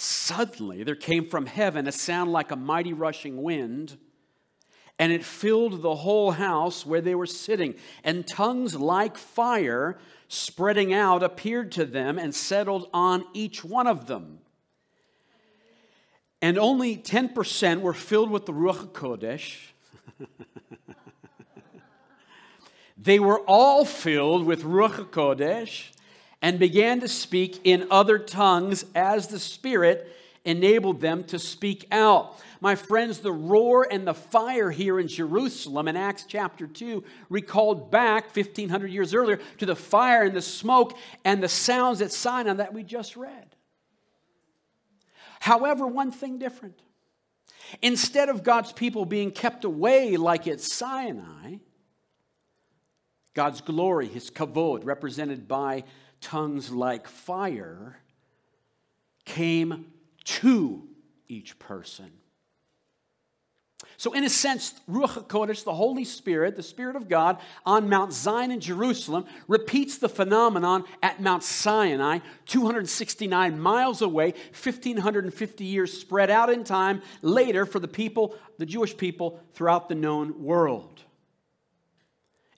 Suddenly, there came from heaven a sound like a mighty rushing wind, and it filled the whole house where they were sitting. And tongues like fire, spreading out, appeared to them and settled on each one of them. And only 10% were filled with the Ruach Kodesh. [LAUGHS] they were all filled with Ruach HaKodesh and began to speak in other tongues as the Spirit enabled them to speak out. My friends, the roar and the fire here in Jerusalem in Acts chapter 2 recalled back 1500 years earlier to the fire and the smoke and the sounds at Sinai that we just read. However, one thing different. Instead of God's people being kept away like at Sinai, God's glory, his kavod, represented by tongues like fire came to each person. So, in a sense, Ruach HaKodesh, the Holy Spirit, the Spirit of God, on Mount Zion in Jerusalem, repeats the phenomenon at Mount Sinai, 269 miles away, 1,550 years spread out in time later for the people, the Jewish people, throughout the known world.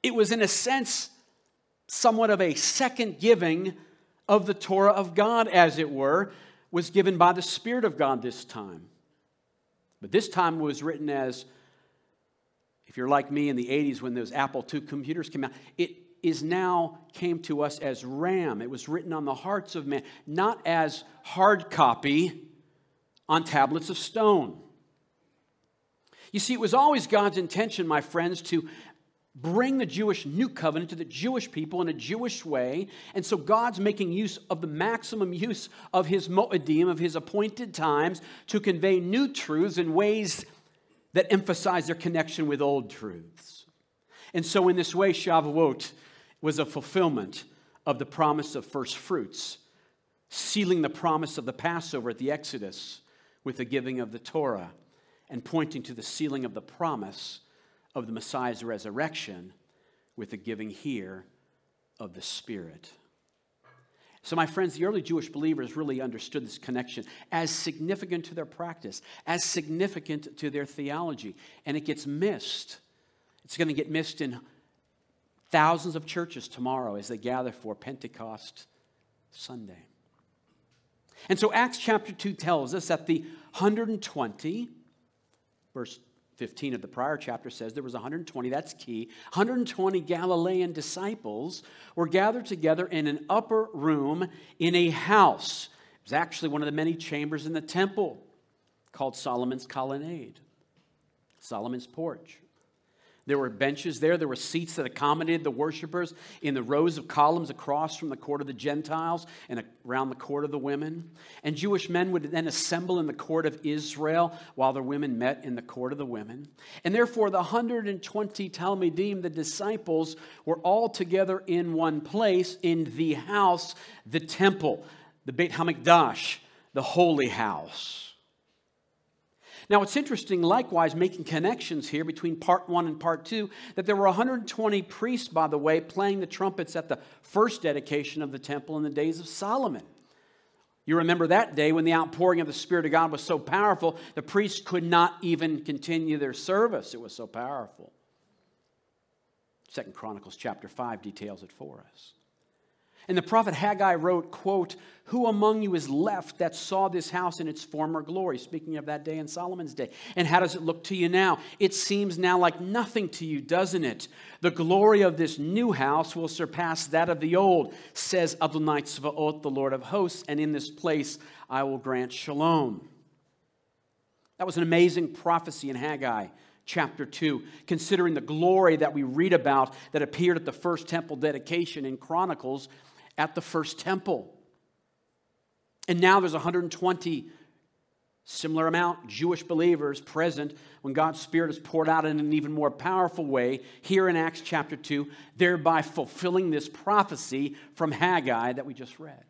It was, in a sense, somewhat of a second giving of the Torah of God, as it were, was given by the Spirit of God this time. But this time was written as, if you're like me in the 80s when those Apple II computers came out, it is now came to us as RAM. It was written on the hearts of men, not as hard copy on tablets of stone. You see, it was always God's intention, my friends, to bring the Jewish new covenant to the Jewish people in a Jewish way. And so God's making use of the maximum use of his moedim, of his appointed times, to convey new truths in ways that emphasize their connection with old truths. And so, in this way, Shavuot was a fulfillment of the promise of first fruits, sealing the promise of the Passover at the Exodus with the giving of the Torah, and pointing to the sealing of the promise of the Messiah's resurrection with the giving here of the Spirit. So, my friends, the early Jewish believers really understood this connection as significant to their practice, as significant to their theology, and it gets missed. It's going to get missed in thousands of churches tomorrow as they gather for Pentecost Sunday. And so, Acts chapter 2 tells us that the 120, verse 15 of the prior chapter says there was 120 that's key. 120 galilean disciples were gathered together in an upper room in a house. It was actually one of the many chambers in the temple called solomon's colonnade solomon's porch There were benches there. There were seats that accommodated the worshipers in the rows of columns across from the court of the Gentiles and around the court of the women. And Jewish men would then assemble in the court of Israel while their women met in the court of the women. And therefore, the 120 Talmidim, the disciples, were all together in one place in the house, the temple, the Beit HaMikdash, the holy house. Now, it's interesting, likewise, making connections here between part one and part two, that there were 120 priests, by the way, playing the trumpets at the first dedication of the temple in the days of Solomon. You remember that day when the outpouring of the Spirit of God was so powerful, the priests could not even continue their service. It was so powerful. Second Chronicles chapter 5 details it for us. And the prophet Haggai wrote, quote, Who among you is left that saw this house in its former glory? Speaking of that day in Solomon's day. And how does it look to you now? It seems now like nothing to you, doesn't it? The glory of this new house will surpass that of the old, says Adonai Tzvaot, the Lord of hosts, and in this place I will grant shalom. That was an amazing prophecy in Haggai chapter 2, considering the glory that we read about that appeared at the first temple dedication in Chronicles at the first temple. And now there's 120 similar amount Jewish believers present when God's Spirit is poured out in an even more powerful way here in Acts chapter 2, thereby fulfilling this prophecy from Haggai that we just read.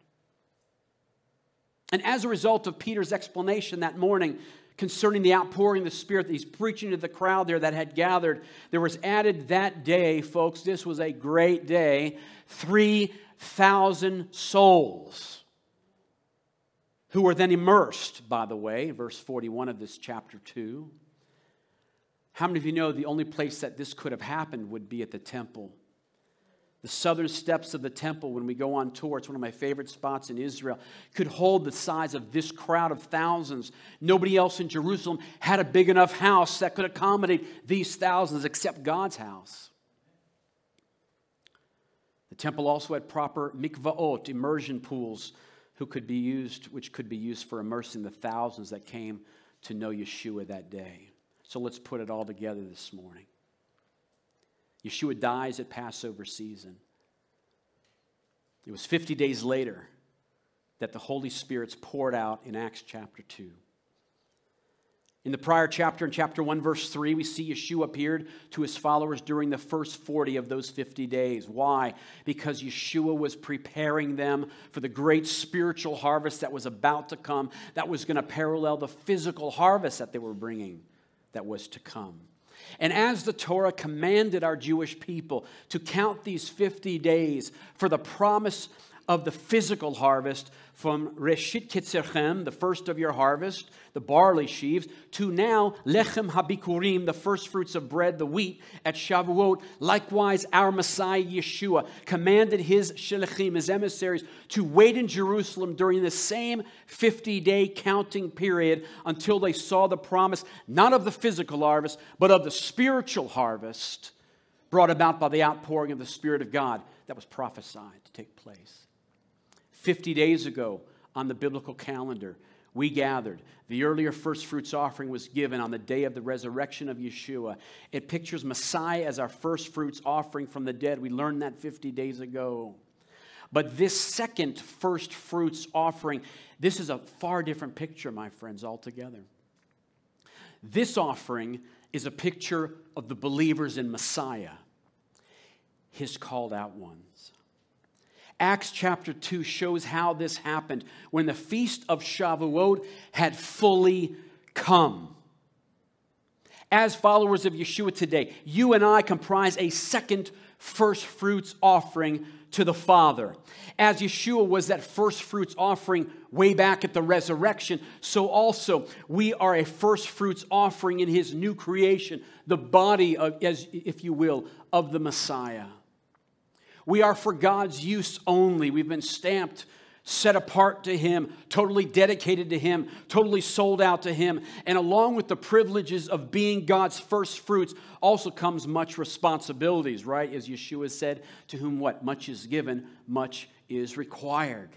And as a result of Peter's explanation that morning concerning the outpouring of the Spirit that he's preaching to the crowd there that had gathered, there was added that day, folks, this was a great day, three thousand souls who were then immersed, by the way, verse 41 of this chapter 2. How many of you know the only place that this could have happened would be at the temple? The southern steps of the temple, when we go on tour, it's one of my favorite spots in Israel, could hold the size of this crowd of thousands. Nobody else in Jerusalem had a big enough house that could accommodate these thousands except God's house temple also had proper mikvaot, immersion pools, who could be used, which could be used for immersing the thousands that came to know Yeshua that day. So let's put it all together this morning. Yeshua dies at Passover season. It was 50 days later that the Holy Spirit's poured out in Acts chapter 2. In the prior chapter, in chapter 1, verse 3, we see Yeshua appeared to his followers during the first 40 of those 50 days. Why? Because Yeshua was preparing them for the great spiritual harvest that was about to come, that was going to parallel the physical harvest that they were bringing that was to come. And as the Torah commanded our Jewish people to count these 50 days for the promise of the physical harvest from Reshit Kitzerchem, the first of your harvest, the barley sheaves, to now Lechem Habikurim, the first fruits of bread, the wheat, at Shavuot. Likewise, our Messiah Yeshua commanded his Shelachim, his emissaries, to wait in Jerusalem during the same 50 day counting period until they saw the promise, not of the physical harvest, but of the spiritual harvest brought about by the outpouring of the Spirit of God that was prophesied to take place. 50 days ago on the biblical calendar, we gathered. The earlier first fruits offering was given on the day of the resurrection of Yeshua. It pictures Messiah as our first fruits offering from the dead. We learned that 50 days ago. But this second first fruits offering, this is a far different picture, my friends, altogether. This offering is a picture of the believers in Messiah, his called out ones. Acts chapter 2 shows how this happened when the feast of Shavuot had fully come. As followers of Yeshua today, you and I comprise a second first fruits offering to the Father. As Yeshua was that first fruits offering way back at the resurrection, so also we are a first fruits offering in his new creation, the body of, as if you will, of the Messiah. We are for God's use only. We've been stamped, set apart to Him, totally dedicated to Him, totally sold out to Him. And along with the privileges of being God's first fruits also comes much responsibilities, right? As Yeshua said, to whom what? Much is given, much is required.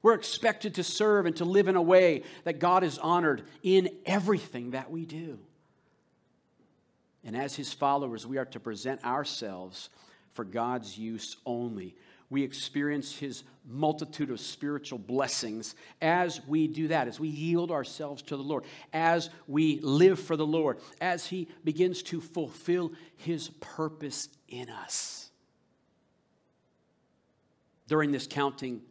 We're expected to serve and to live in a way that God is honored in everything that we do. And as his followers, we are to present ourselves for God's use only. We experience his multitude of spiritual blessings as we do that, as we yield ourselves to the Lord, as we live for the Lord, as he begins to fulfill his purpose in us. During this counting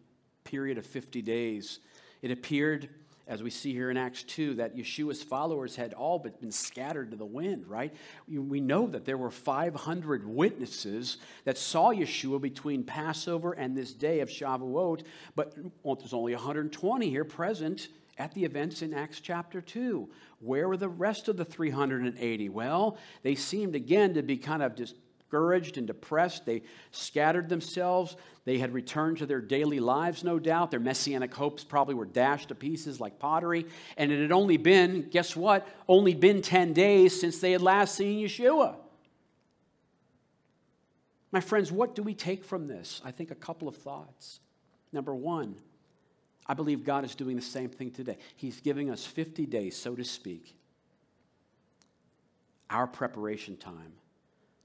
period of 50 days, it appeared as we see here in Acts 2, that Yeshua's followers had all but been scattered to the wind, right? We know that there were 500 witnesses that saw Yeshua between Passover and this day of Shavuot, but there's only 120 here present at the events in Acts chapter 2. Where were the rest of the 380? Well, they seemed again to be kind of just discouraged and depressed. They scattered themselves. They had returned to their daily lives, no doubt. Their messianic hopes probably were dashed to pieces like pottery. And it had only been, guess what? Only been 10 days since they had last seen Yeshua. My friends, what do we take from this? I think a couple of thoughts. Number one, I believe God is doing the same thing today. He's giving us 50 days, so to speak, our preparation time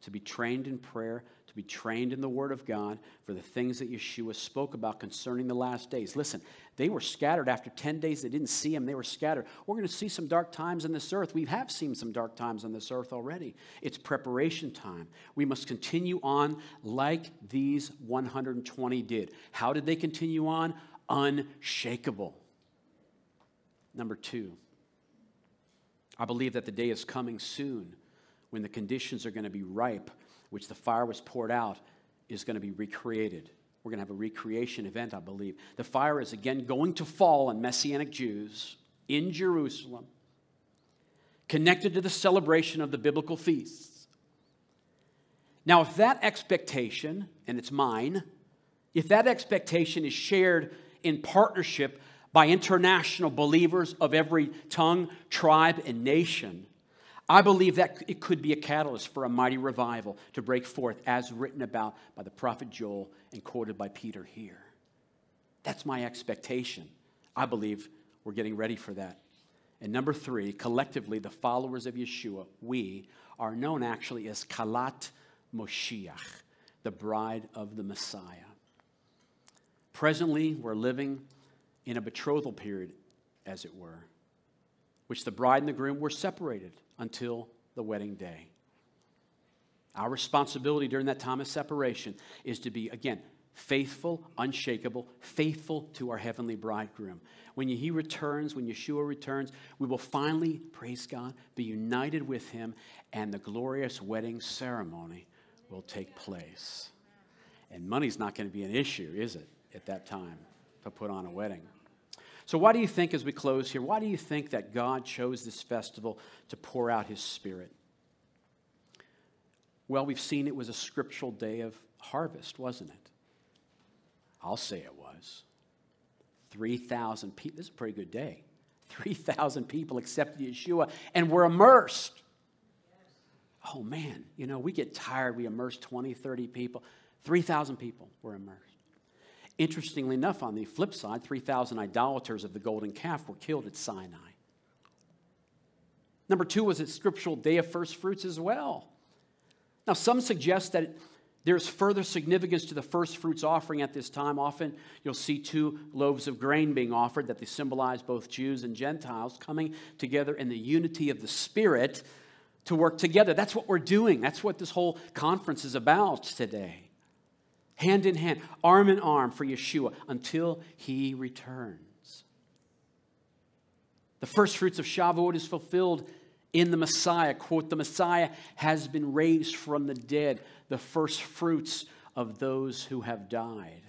to be trained in prayer, to be trained in the Word of God for the things that Yeshua spoke about concerning the last days. Listen, they were scattered after 10 days. They didn't see him, they were scattered. We're going to see some dark times on this earth. We have seen some dark times on this earth already. It's preparation time. We must continue on like these 120 did. How did they continue on? Unshakable. Number two, I believe that the day is coming soon when the conditions are going to be ripe, which the fire was poured out, is going to be recreated. We're going to have a recreation event, I believe. The fire is again going to fall on Messianic Jews in Jerusalem, connected to the celebration of the biblical feasts. Now, if that expectation, and it's mine, if that expectation is shared in partnership by international believers of every tongue, tribe, and nation, I believe that it could be a catalyst for a mighty revival to break forth, as written about by the prophet Joel and quoted by Peter here. That's my expectation. I believe we're getting ready for that. And number three, collectively, the followers of Yeshua, we are known actually as Kalat Moshiach, the bride of the Messiah. Presently, we're living in a betrothal period, as it were, which the bride and the groom were separated until the wedding day. Our responsibility during that time of separation is to be, again, faithful, unshakable, faithful to our heavenly bridegroom. When he returns, when Yeshua returns, we will finally, praise God, be united with him, and the glorious wedding ceremony will take place. And money's not going to be an issue, is it, at that time, to put on a wedding? So, why do you think, as we close here, why do you think that God chose this festival to pour out his Spirit? Well, we've seen it was a scriptural day of harvest, wasn't it? I'll say it was. 3,000 people. This is a pretty good day. 3,000 people accepted Yeshua and were immersed. Oh man, you know, we get tired. We immerse 20, 30 people. 3,000 people were immersed. Interestingly enough, on the flip side, 3,000 idolaters of the golden calf were killed at Sinai. Number two was its scriptural day of first fruits as well. Now, some suggest that there's further significance to the first fruits offering at this time. Often you'll see two loaves of grain being offered that they symbolize both Jews and Gentiles coming together in the unity of the Spirit to work together. That's what we're doing. That's what this whole conference is about today hand in hand, arm in arm for Yeshua until he returns. The first fruits of Shavuot is fulfilled in the Messiah. Quote, the Messiah has been raised from the dead, the first fruits of those who have died.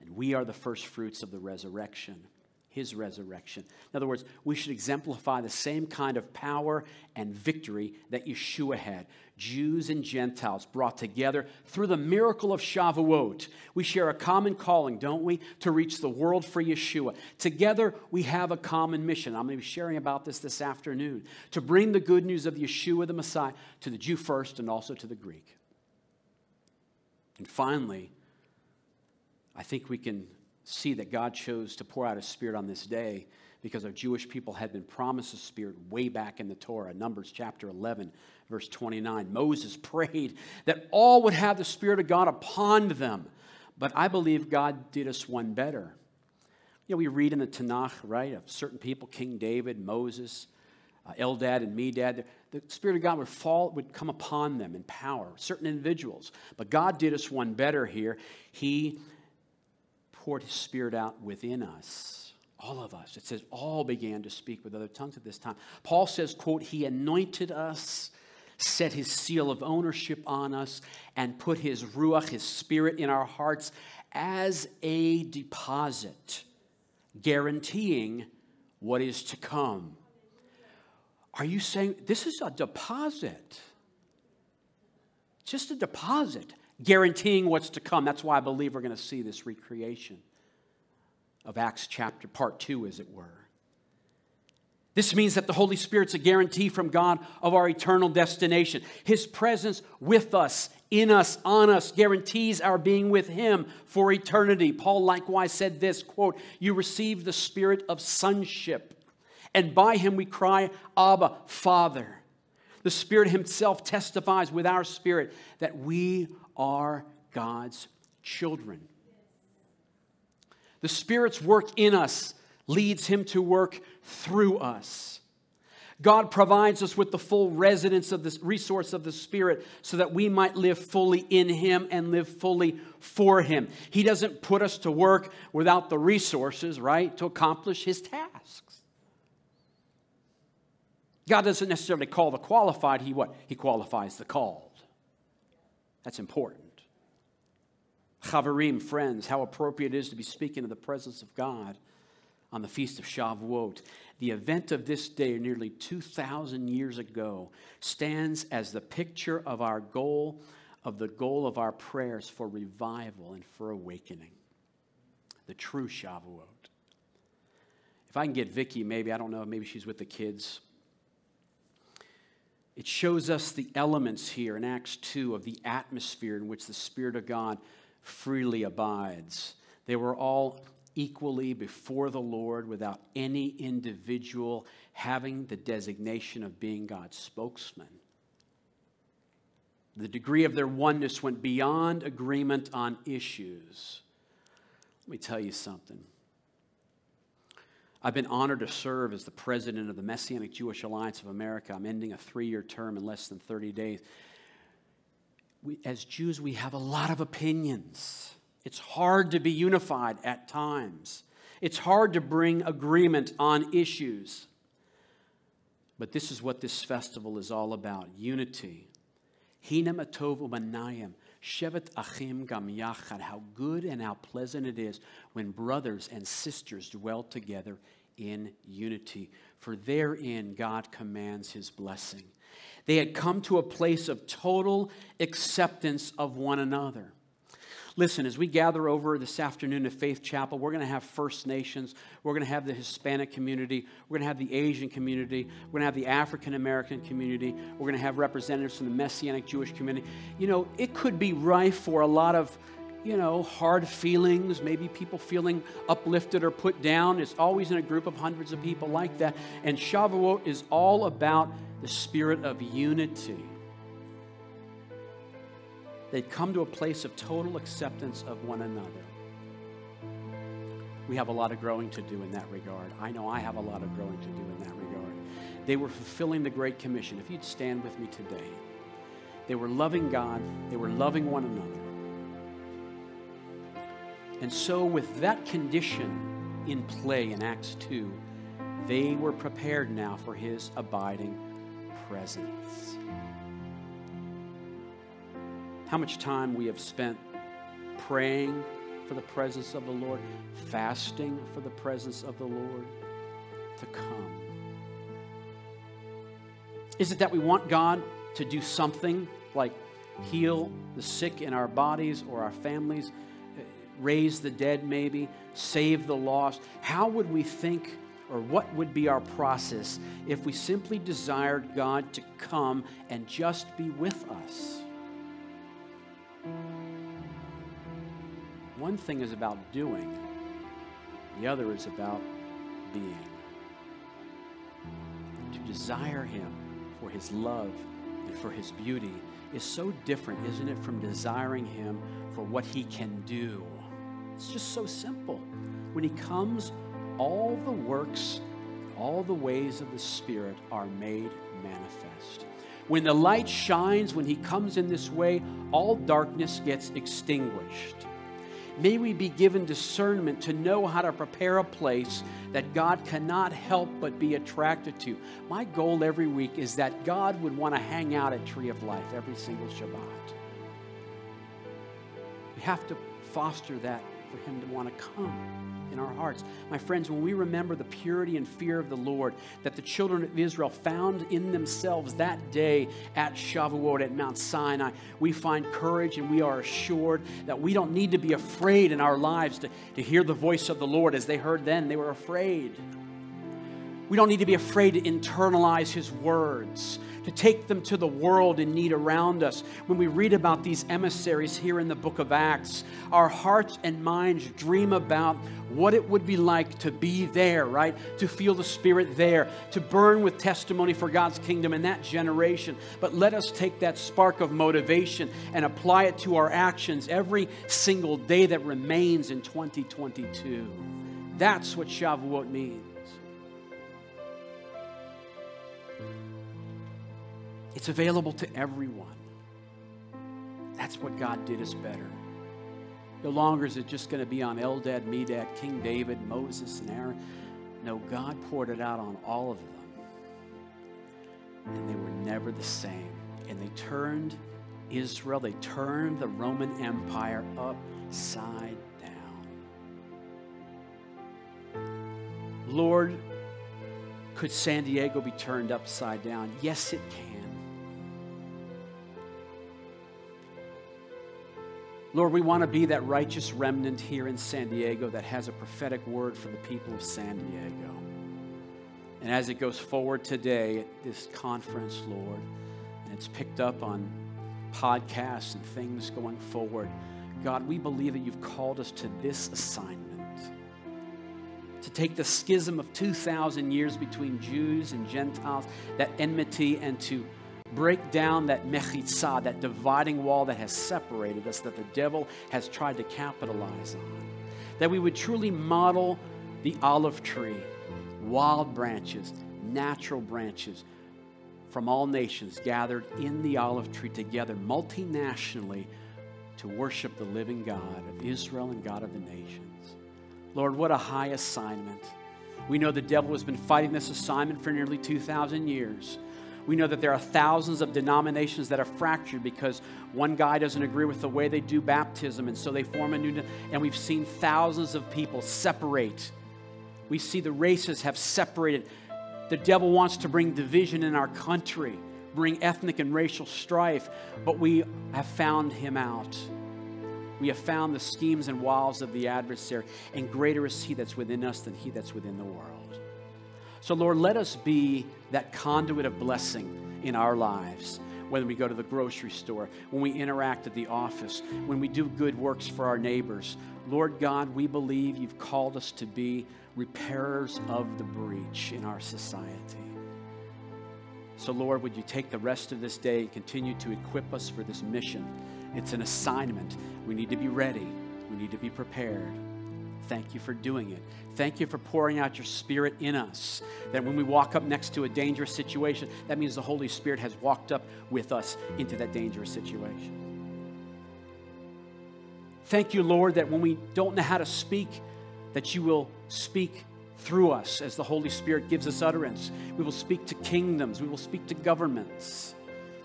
And we are the first fruits of the resurrection his resurrection. In other words, we should exemplify the same kind of power and victory that Yeshua had. Jews and Gentiles brought together through the miracle of Shavuot. We share a common calling, don't we, to reach the world for Yeshua. Together, we have a common mission. I'm going to be sharing about this this afternoon to bring the good news of Yeshua the Messiah to the Jew first and also to the Greek. And finally, I think we can see that God chose to pour out His Spirit on this day because our Jewish people had been promised a Spirit way back in the Torah. Numbers chapter 11, verse 29. Moses [LAUGHS] prayed that all would have the Spirit of God upon them. But I believe God did us one better. You know, we read in the Tanakh, right, of certain people, King David, Moses, uh, Eldad and Medad, the, Spirit of God would fall, would come upon them in power, certain individuals. But God did us one better here. He poured His Spirit out within us, all of us. It says all began to speak with other tongues at this time. Paul says, quote, He anointed us, set His seal of ownership on us, and put His Ruach, His Spirit, in our hearts as a deposit, guaranteeing what is to come. Are you saying this is a deposit? Just a deposit guaranteeing what's to come. That's why I believe we're going to see this recreation of Acts chapter, part two, as it were. This means that the Holy Spirit's a guarantee from God of our eternal destination. His presence with us, in us, on us, guarantees our being with Him for eternity. Paul likewise said this quote, You receive the spirit of sonship and by him we cry, Abba, Father. The Spirit Himself testifies with our spirit that we are God's children. The Spirit's work in us leads Him to work through us. God provides us with the full residence of this resource of the Spirit so that we might live fully in Him and live fully for Him. He doesn't put us to work without the resources, right, to accomplish His tasks. God doesn't necessarily call the qualified, he what? He qualifies the called. That's important. Chavarim, friends, how appropriate it is to be speaking of the presence of God on the feast of Shavuot. The event of this day, nearly 2,000 years ago, stands as the picture of our goal, of the goal of our prayers for revival and for awakening. The true Shavuot. If I can get Vicky, maybe, I don't know, maybe she's with the kids. It shows us the elements here in Acts 2 of the atmosphere in which the Spirit of God freely abides. They were all equally before the Lord without any individual having the designation of being God's spokesman. The degree of their oneness went beyond agreement on issues. Let me tell you something. I've been honored to serve as the president of the Messianic Jewish Alliance of America. I'm ending a three year term in less than 30 days. We, as Jews, we have a lot of opinions. It's hard to be unified at times, it's hard to bring agreement on issues. But this is what this festival is all about unity. Shevet Achim Gam Yachad, how good and how pleasant it is when brothers and sisters dwell together in unity. For therein God commands his blessing. They had come to a place of total acceptance of one another. Listen, as we gather over this afternoon at Faith Chapel, we're going to have First Nations, we're going to have the Hispanic community, we're going to have the Asian community, we're going to have the African American community, we're going to have representatives from the Messianic Jewish community. You know, it could be rife for a lot of you know, hard feelings, maybe people feeling uplifted or put down. It's always in a group of hundreds of people like that. And Shavuot is all about the spirit of unity. They'd come to a place of total acceptance of one another. We have a lot of growing to do in that regard. I know I have a lot of growing to do in that regard. They were fulfilling the Great Commission. If you'd stand with me today, they were loving God, they were loving one another. And so, with that condition in play in Acts 2, they were prepared now for his abiding presence how much time we have spent praying for the presence of the Lord, fasting for the presence of the Lord to come. Is it that we want God to do something like heal the sick in our bodies or our families, eh, raise the dead, maybe, save the lost? How would we think, or what would be our process if we simply desired God to come and just be with us? One thing is about doing, the other is about being. to desire Him for His love and for His beauty is so different, isn't it, from desiring Him for what He can do? It's just so simple. When He comes, all the works, all the ways of the Spirit are made manifest. When the light shines, when He comes in this way, all darkness gets extinguished. May we be given discernment to know how to prepare a place that God cannot help but be attracted to. My goal every week is that God would want to hang out at Tree of Life every single Shabbat. We have to foster that for Him to want to come in our hearts. My friends, when we remember the purity and fear of the Lord that the children of Israel found in themselves that day at Shavuot at Mount Sinai, we find courage and we are assured that we don't need to be afraid in our lives to, to hear the voice of the Lord as they heard then. They were afraid. We don't need to be afraid to internalize His words to take them to the world in need around us. When we read about these emissaries here in the book of Acts, our hearts and minds dream about what it would be like to be there, right? To feel the Spirit there, to burn with testimony for God's kingdom in that generation. But let us take that spark of motivation and apply it to our actions every single day that remains in 2022. That's what Shavuot means. It's available to everyone. That's what God did us better. No longer is it just going to be on Eldad, Medad, King David, Moses, and Aaron. No, God poured it out on all of them. And they were never the same. And they turned Israel, they turned the Roman Empire upside down. Lord, could San Diego be turned upside down? Yes, it can. Lord, we want to be that righteous remnant here in San Diego that has a prophetic word for the people of San Diego. And as it goes forward today at this conference, Lord, and it's picked up on podcasts and things going forward, God, we believe that you've called us to this assignment to take the schism of 2,000 years between Jews and Gentiles, that enmity, and to break down that mechitza, that dividing wall that has separated us, that the devil has tried to capitalize on. That we would truly model the olive tree, wild branches, natural branches from all nations gathered in the olive tree together multinationally to worship the living God of Israel and God of the nations. Lord, what a high assignment. We know the devil has been fighting this assignment for nearly 2,000 years. We know that there are thousands of denominations that are fractured because one guy doesn't agree with the way they do baptism, and so they form a new. And we've seen thousands of people separate. We see the races have separated. The devil wants to bring division in our country, bring ethnic and racial strife, but we have found him out. We have found the schemes and wiles of the adversary, and greater is he that's within us than he that's within the world. So, Lord, let us be that conduit of blessing in our lives. Whether we go to the grocery store, when we interact at the office, when we do good works for our neighbors. Lord God, we believe you've called us to be repairers of the breach in our society. So, Lord, would you take the rest of this day and continue to equip us for this mission? It's an assignment. We need to be ready, we need to be prepared. Thank you for doing it. Thank you for pouring out your Spirit in us. That when we walk up next to a dangerous situation, that means the Holy Spirit has walked up with us into that dangerous situation. Thank you, Lord, that when we don't know how to speak, that you will speak through us as the Holy Spirit gives us utterance. We will speak to kingdoms, we will speak to governments.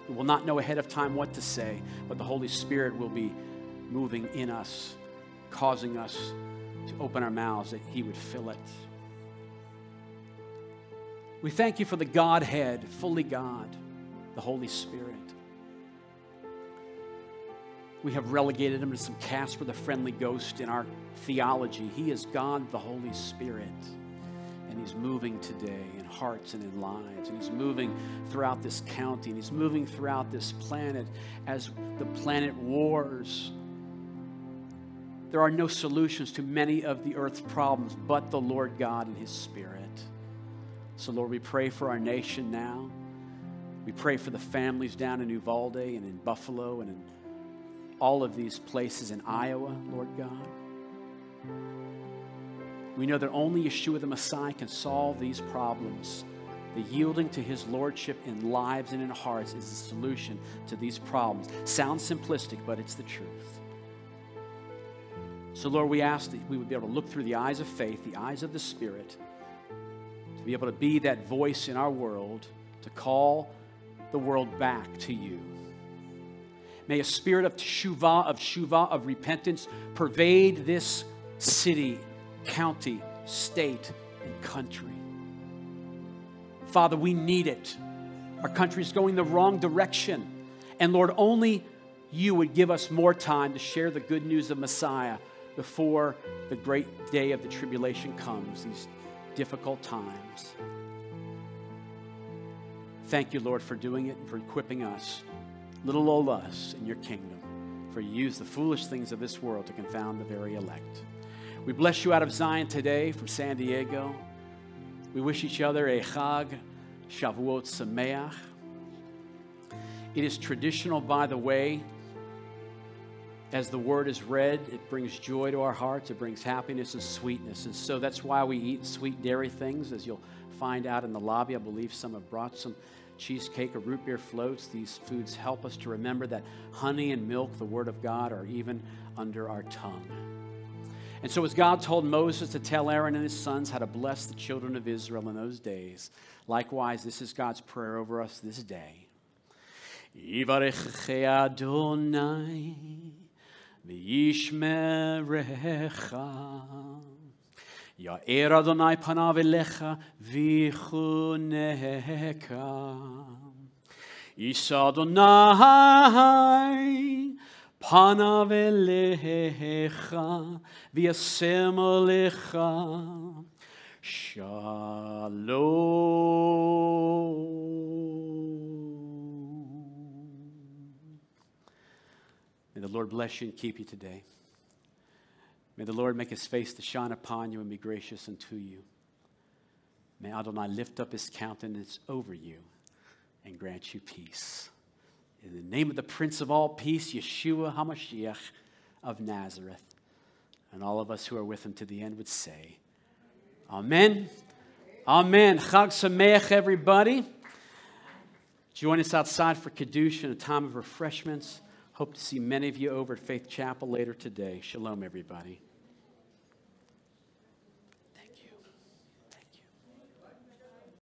We will not know ahead of time what to say, but the Holy Spirit will be moving in us, causing us to open our mouths that He would fill it. We thank you for the Godhead, fully God, the Holy Spirit. We have relegated him to some Casper the Friendly Ghost in our theology. He is God, the Holy Spirit. And He's moving today in hearts and in lives. And He's moving throughout this county. And He's moving throughout this planet as the planet wars there are no solutions to many of the earth's problems but the Lord God and His Spirit. So, Lord, we pray for our nation now. We pray for the families down in Uvalde and in Buffalo and in all of these places in Iowa, Lord God. We know that only Yeshua the Messiah can solve these problems. The yielding to his lordship in lives and in hearts is the solution to these problems. Sounds simplistic, but it's the truth. So, Lord, we ask that we would be able to look through the eyes of faith, the eyes of the Spirit, to be able to be that voice in our world to call the world back to you. May a spirit of shuvah, of shuvah, of repentance pervade this city, county, state, and country. Father, we need it. Our country is going the wrong direction. And Lord, only you would give us more time to share the good news of Messiah before the great day of the tribulation comes, these difficult times. Thank you, Lord, for doing it and for equipping us, little old us, in your kingdom. For you use the foolish things of this world to confound the very elect. We bless you out of Zion today from San Diego. We wish each other a Chag Shavuot Sameach. It is traditional, by the way, as the word is read, it brings joy to our hearts, it brings happiness and sweetness. And so that's why we eat sweet dairy things, as you'll find out in the lobby. I believe some have brought some cheesecake or root beer floats. These foods help us to remember that honey and milk, the word of God, are even under our tongue. And so, as God told Moses to tell Aaron and his sons how to bless the children of Israel in those days, likewise, this is God's prayer over us this day. Adonai v'yishmerecha יאר אדוני פניו אליך ויחונקה. יישא אדוני פניו אליך וישם עליך Shalom. The Lord bless you and keep you today. May the Lord make his face to shine upon you and be gracious unto you. May Adonai lift up his countenance over you and grant you peace. In the name of the Prince of all peace, Yeshua HaMashiach of Nazareth. And all of us who are with him to the end would say, Amen. Amen. Chag Sameach, everybody. Join us outside for Kiddush and a time of refreshments. Hope to see many of you over at Faith Chapel later today. Shalom, everybody.